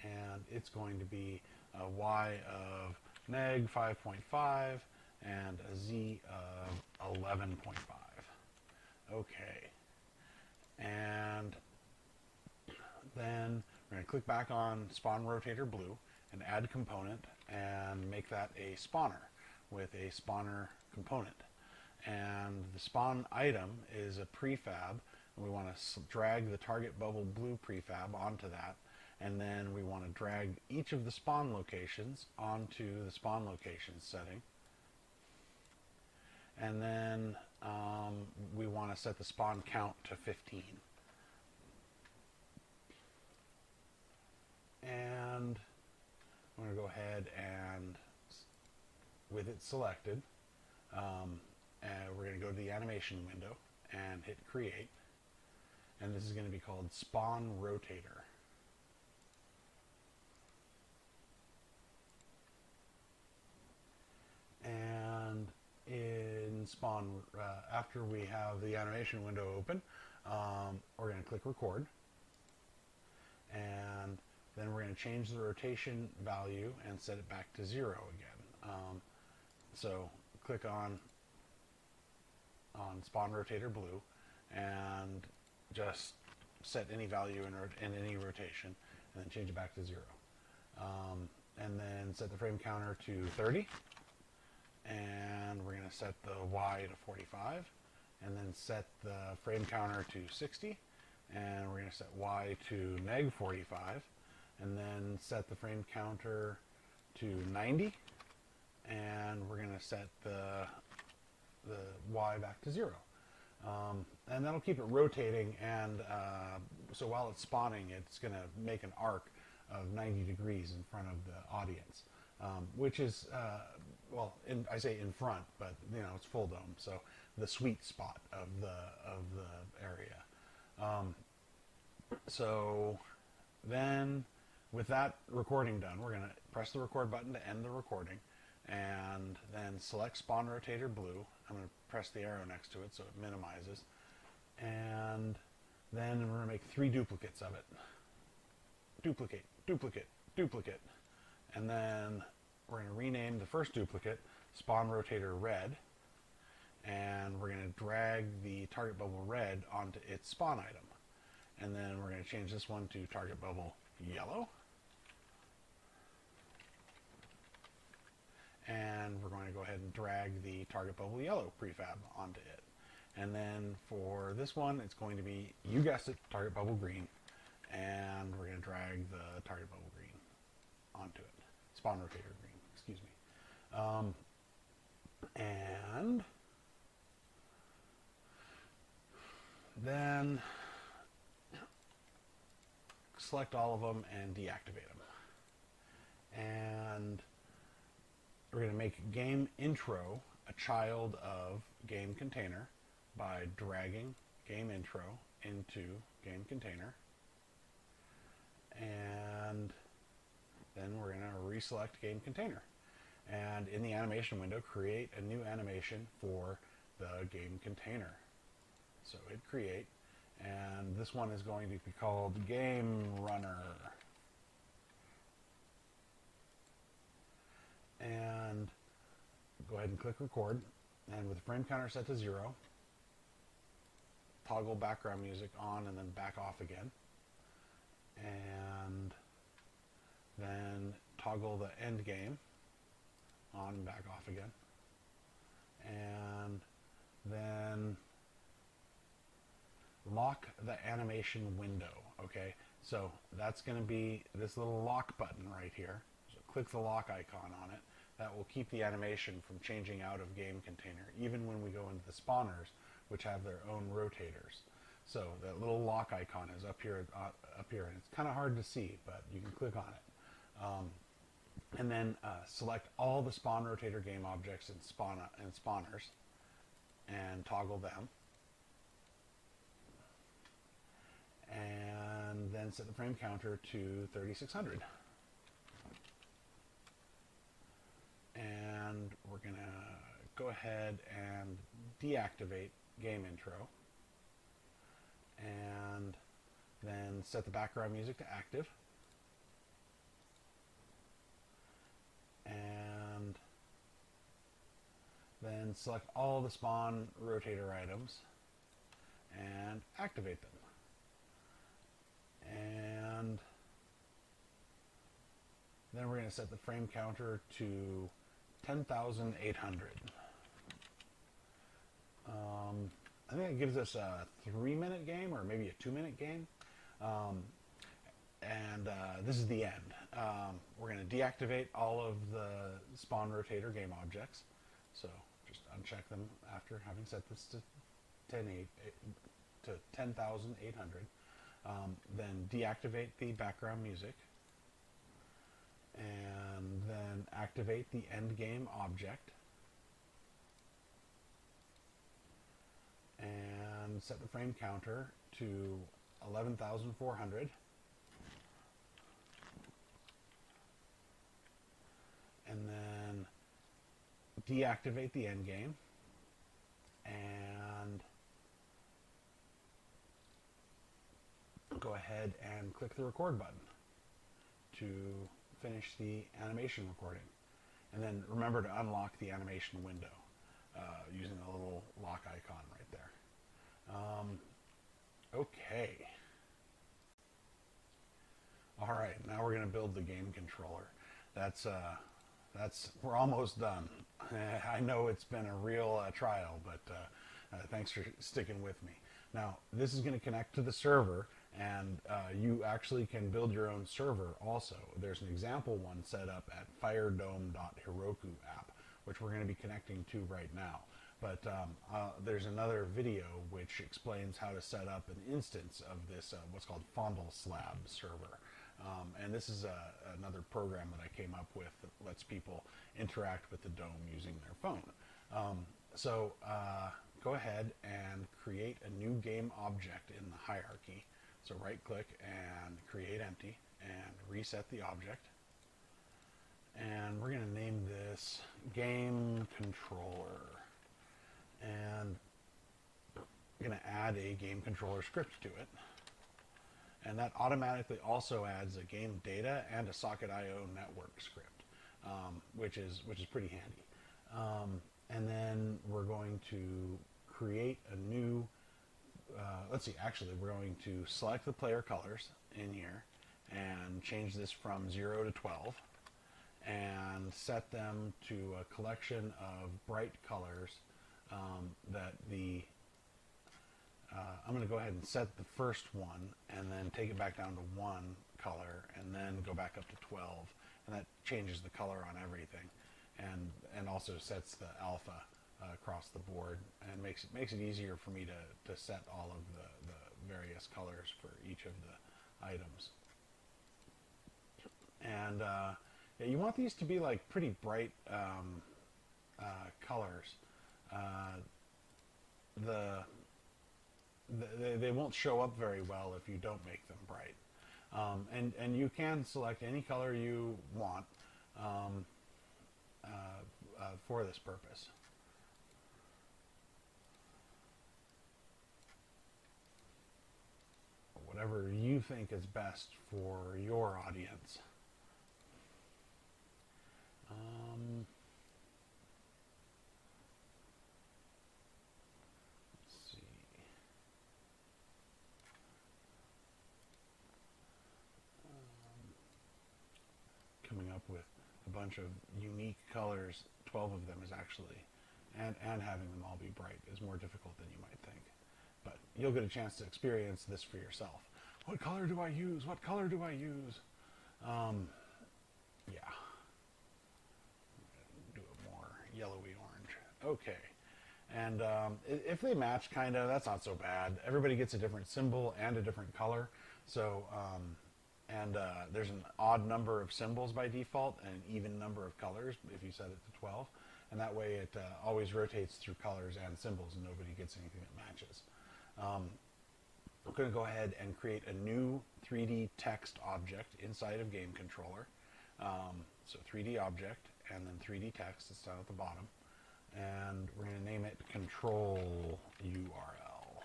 [SPEAKER 1] And it's going to be a y of neg 5.5 and a z of 11.5 okay. And then we're going to click back on spawn rotator blue an add component and make that a spawner with a spawner component. And the spawn item is a prefab. And we want to drag the target bubble blue prefab onto that. And then we want to drag each of the spawn locations onto the spawn location setting. And then um, we want to set the spawn count to 15. And I'm going to go ahead and, with it selected, Um, and we're going to go to the animation window and hit create. And this is going to be called spawn rotator. And in spawn, uh, after we have the animation window open, um, we're going to click record. And then we're going to change the rotation value and set it back to zero again. Um, so click on on spawn rotator blue and just set any value in, in any rotation and then change it back to zero. Um, and then set the frame counter to 30 and we're going to set the Y to 45 and then set the frame counter to 60 and we're going to set Y to neg 45 and then set the frame counter to 90 and we're going to set the the Y back to zero. Um, and that'll keep it rotating and uh, so while it's spawning it's going to make an arc of 90 degrees in front of the audience um, which is uh, well in, I say in front but you know it's full dome so the sweet spot of the of the area um, so then with that recording done, we're going to press the record button to end the recording and then select spawn rotator blue. I'm going to press the arrow next to it so it minimizes. And then we're going to make three duplicates of it. Duplicate, duplicate, duplicate. And then we're going to rename the first duplicate spawn rotator red. And we're going to drag the target bubble red onto its spawn item. And then we're going to change this one to target bubble yellow. And we're going to go ahead and drag the target bubble yellow prefab onto it. And then for this one, it's going to be, you guessed it, target bubble green, and we're going to drag the target bubble green onto it. Spawn rotator green, excuse me. Um, and then select all of them and deactivate them. And we're going to make game intro a child of game container by dragging game intro into game container. And then we're going to reselect game container. And in the animation window, create a new animation for the game container. So hit create. And this one is going to be called game runner. And go ahead and click record. And with the frame counter set to zero, toggle background music on and then back off again. And then toggle the end game on and back off again. And then lock the animation window, okay? So that's going to be this little lock button right here. So click the lock icon on it that will keep the animation from changing out of game container, even when we go into the spawners, which have their own rotators. So that little lock icon is up here, uh, up here, and it's kind of hard to see, but you can click on it. Um, and then uh, select all the spawn rotator game objects and spawn and spawners, and toggle them. And then set the frame counter to 3600. And we're going to go ahead and deactivate game intro. And then set the background music to active. And then select all the spawn rotator items and activate them. And then we're going to set the frame counter to 10,800. Um, I think it gives us a three minute game or maybe a two minute game. Um, and uh, this is the end. Um, we're going to deactivate all of the spawn rotator game objects. So just uncheck them after having set this to 10, 8, to 10,800. Um, then deactivate the background music and then activate the endgame object. And set the frame counter to 11,400 and then deactivate the endgame. And go ahead and click the record button to finish the animation recording. And then remember to unlock the animation window uh, using the little lock icon right there. Um, okay. All right, now we're going to build the game controller. That's uh, that's we're almost done. I know it's been a real uh, trial, but uh, uh, thanks for sticking with me. Now this is going to connect to the server, and uh, you actually can build your own server. Also, there's an example one set up at FireDome.Heroku app, which we're going to be connecting to right now. But um, uh, there's another video which explains how to set up an instance of this, uh, what's called Fondle Slab server. Um, and this is a, another program that I came up with that lets people interact with the dome using their phone. Um, so uh, go ahead and create a new game object in the hierarchy. So right click and create empty and reset the object. And we're going to name this game controller. And we're going to add a game controller script to it and that automatically also adds a game data and a socket IO network script, um, which is which is pretty handy. Um, and then we're going to create a new. Uh, let's see. Actually, we're going to select the player colors in here and change this from zero to twelve, and set them to a collection of bright colors um, that the uh, I'm going to go ahead and set the first one and then take it back down to one color and then go back up to 12 and that changes the color on everything and and also sets the alpha uh, across the board and makes it makes it easier for me to, to set all of the, the various colors for each of the items and uh, yeah, you want these to be like pretty bright um, uh, colors uh, the they, they won't show up very well if you don't make them bright. Um, and, and you can select any color you want um, uh, uh, for this purpose. Whatever you think is best for your audience. Um, coming up with a bunch of unique colors, 12 of them is actually, and, and having them all be bright is more difficult than you might think. But you'll get a chance to experience this for yourself. What color do I use? What color do I use? Um, yeah. Do it more yellowy orange. Okay. And um, if they match, kind of, that's not so bad. Everybody gets a different symbol and a different color. So um, and uh, there's an odd number of symbols by default and an even number of colors if you set it to 12 and that way it uh, always rotates through colors and symbols and nobody gets anything that matches um, we're going to go ahead and create a new 3d text object inside of game controller um, so 3d object and then 3d text it's down at the bottom and we're going to name it control url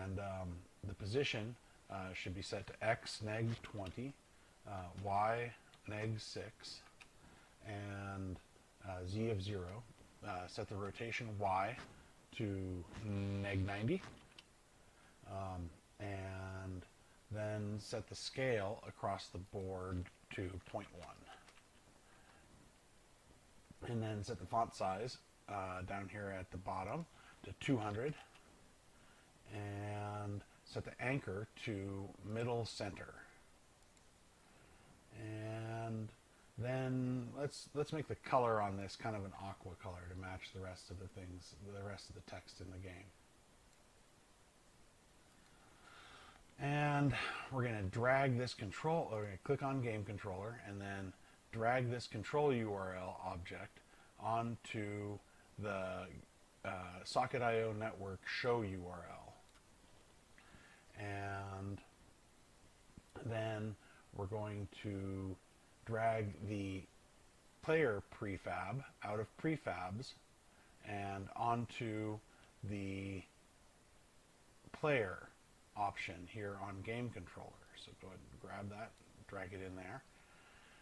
[SPEAKER 1] and um, the position uh, should be set to x neg 20, uh, y neg 6, and uh, z of 0. Uh, set the rotation y to neg 90. Um, and then set the scale across the board to 0.1. And then set the font size uh, down here at the bottom to 200. And set the anchor to middle center. And then let's let's make the color on this kind of an aqua color to match the rest of the things, the rest of the text in the game. And we're going to drag this control, we're going to click on game controller and then drag this control URL object onto the uh, Socket.io network show URL and then we're going to drag the player prefab out of prefabs and onto the player option here on game controller. So go ahead and grab that, drag it in there.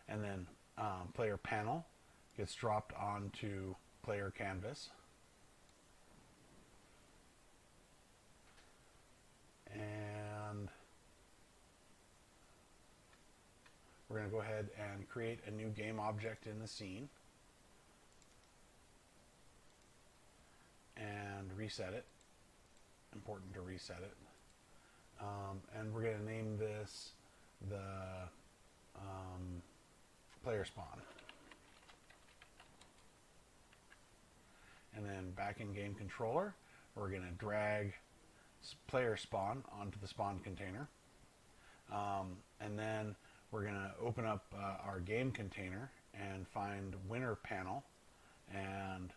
[SPEAKER 1] And then um, player panel gets dropped onto player canvas. And we're going to go ahead and create a new game object in the scene. And reset it. Important to reset it. Um, and we're going to name this the um, player spawn. And then back in game controller, we're going to drag player spawn onto the spawn container. Um, and then we're going to open up uh, our game container and find winner panel and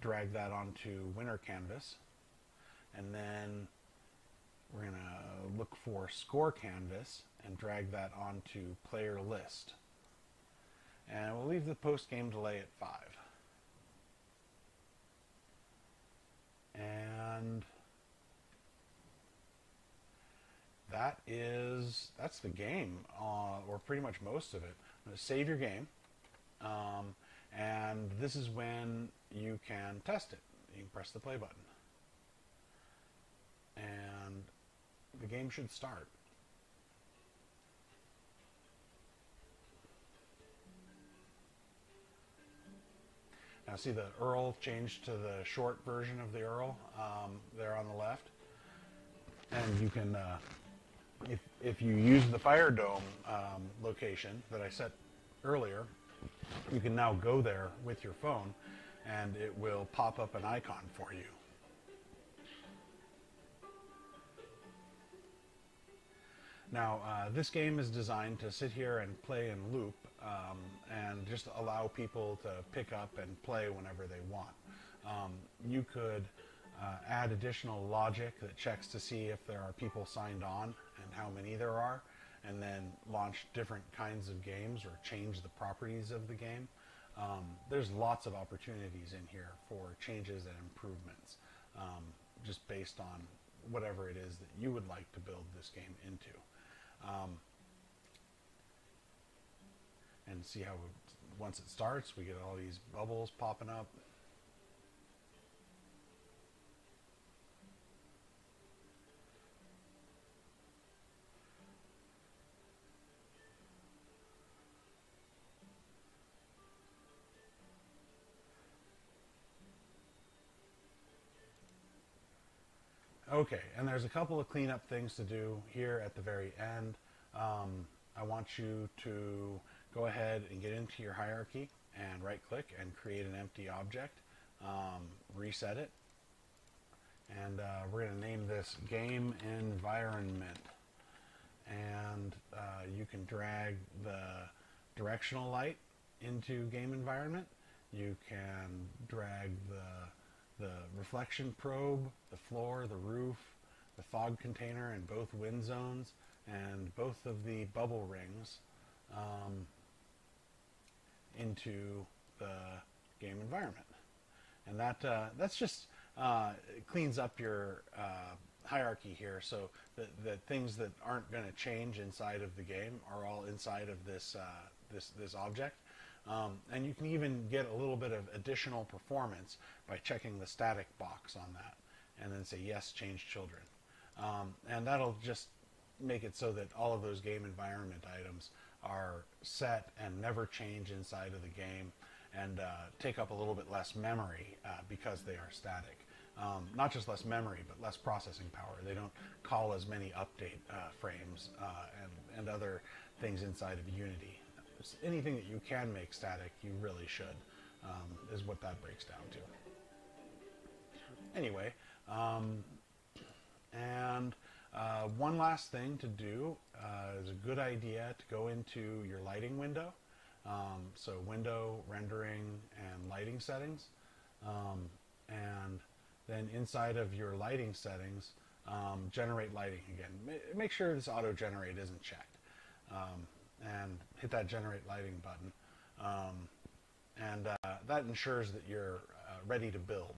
[SPEAKER 1] drag that onto winner canvas. And then we're going to look for score canvas and drag that onto player list. And we'll leave the post game delay at 5. And that is that's the game, uh, or pretty much most of it. save your game, um, and this is when you can test it. You can press the play button, and the game should start. Now see the URL changed to the short version of the URL um, there on the left. And you can, uh, if, if you use the Fire Dome um, location that I set earlier, you can now go there with your phone and it will pop up an icon for you. Now, uh, this game is designed to sit here and play in loop um, and just allow people to pick up and play whenever they want. Um, you could uh, add additional logic that checks to see if there are people signed on and how many there are, and then launch different kinds of games or change the properties of the game. Um, there's lots of opportunities in here for changes and improvements, um, just based on whatever it is that you would like to build this game into. Um, and see how once it starts, we get all these bubbles popping up. Okay, and there's a couple of cleanup things to do here at the very end. Um, I want you to go ahead and get into your hierarchy and right click and create an empty object. Um, reset it. And uh, we're going to name this game environment. And uh, you can drag the directional light into game environment. You can drag the, the reflection probe, the floor, the roof, the fog container, and both wind zones, and both of the bubble rings. Um, into the game environment. And that uh, that's just uh, cleans up your uh, hierarchy here so the, that things that aren't going to change inside of the game are all inside of this, uh, this, this object. Um, and you can even get a little bit of additional performance by checking the static box on that and then say yes change children. Um, and that'll just make it so that all of those game environment items are set and never change inside of the game and uh, take up a little bit less memory uh, because they are static. Um, not just less memory, but less processing power. They don't call as many update uh, frames uh, and, and other things inside of Unity. Anything that you can make static, you really should, um, is what that breaks down to. Anyway, um, and uh, one last thing to do uh, is a good idea to go into your lighting window. Um, so window, rendering, and lighting settings. Um, and then inside of your lighting settings, um, generate lighting again. Ma- make sure this auto generate isn't checked, um, and hit that generate lighting button, um, and uh, that ensures that you're uh, ready to build.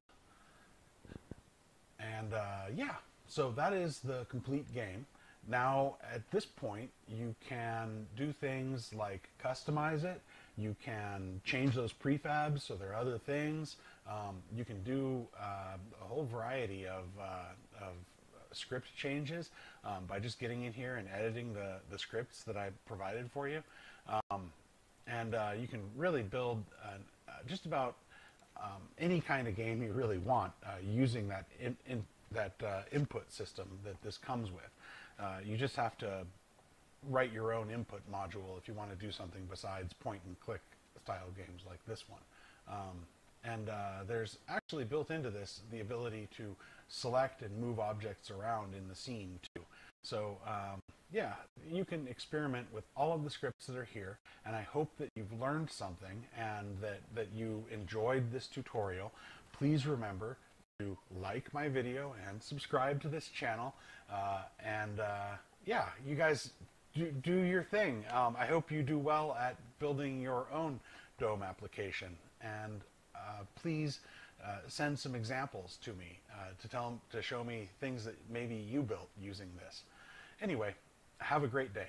[SPEAKER 1] And uh, yeah, so that is the complete game. Now, at this point, you can do things like customize it. You can change those prefabs so there are other things. Um, you can do uh, a whole variety of, uh, of script changes um, by just getting in here and editing the, the scripts that I provided for you. Um, and uh, you can really build an, uh, just about um, any kind of game you really want uh, using that in, in that uh, input system that this comes with. Uh, you just have to write your own input module if you want to do something besides point and click style games like this one. Um, and uh, there's actually built into this the ability to select and move objects around in the scene too. So um, yeah, you can experiment with all of the scripts that are here, and I hope that you've learned something and that, that you enjoyed this tutorial. Please remember to like my video and subscribe to this channel. Uh, and uh, yeah, you guys do, do your thing. Um, I hope you do well at building your own Dome application. And uh, please uh, send some examples to me uh, to tell them to show me things that maybe you built using this. Anyway, have a great day.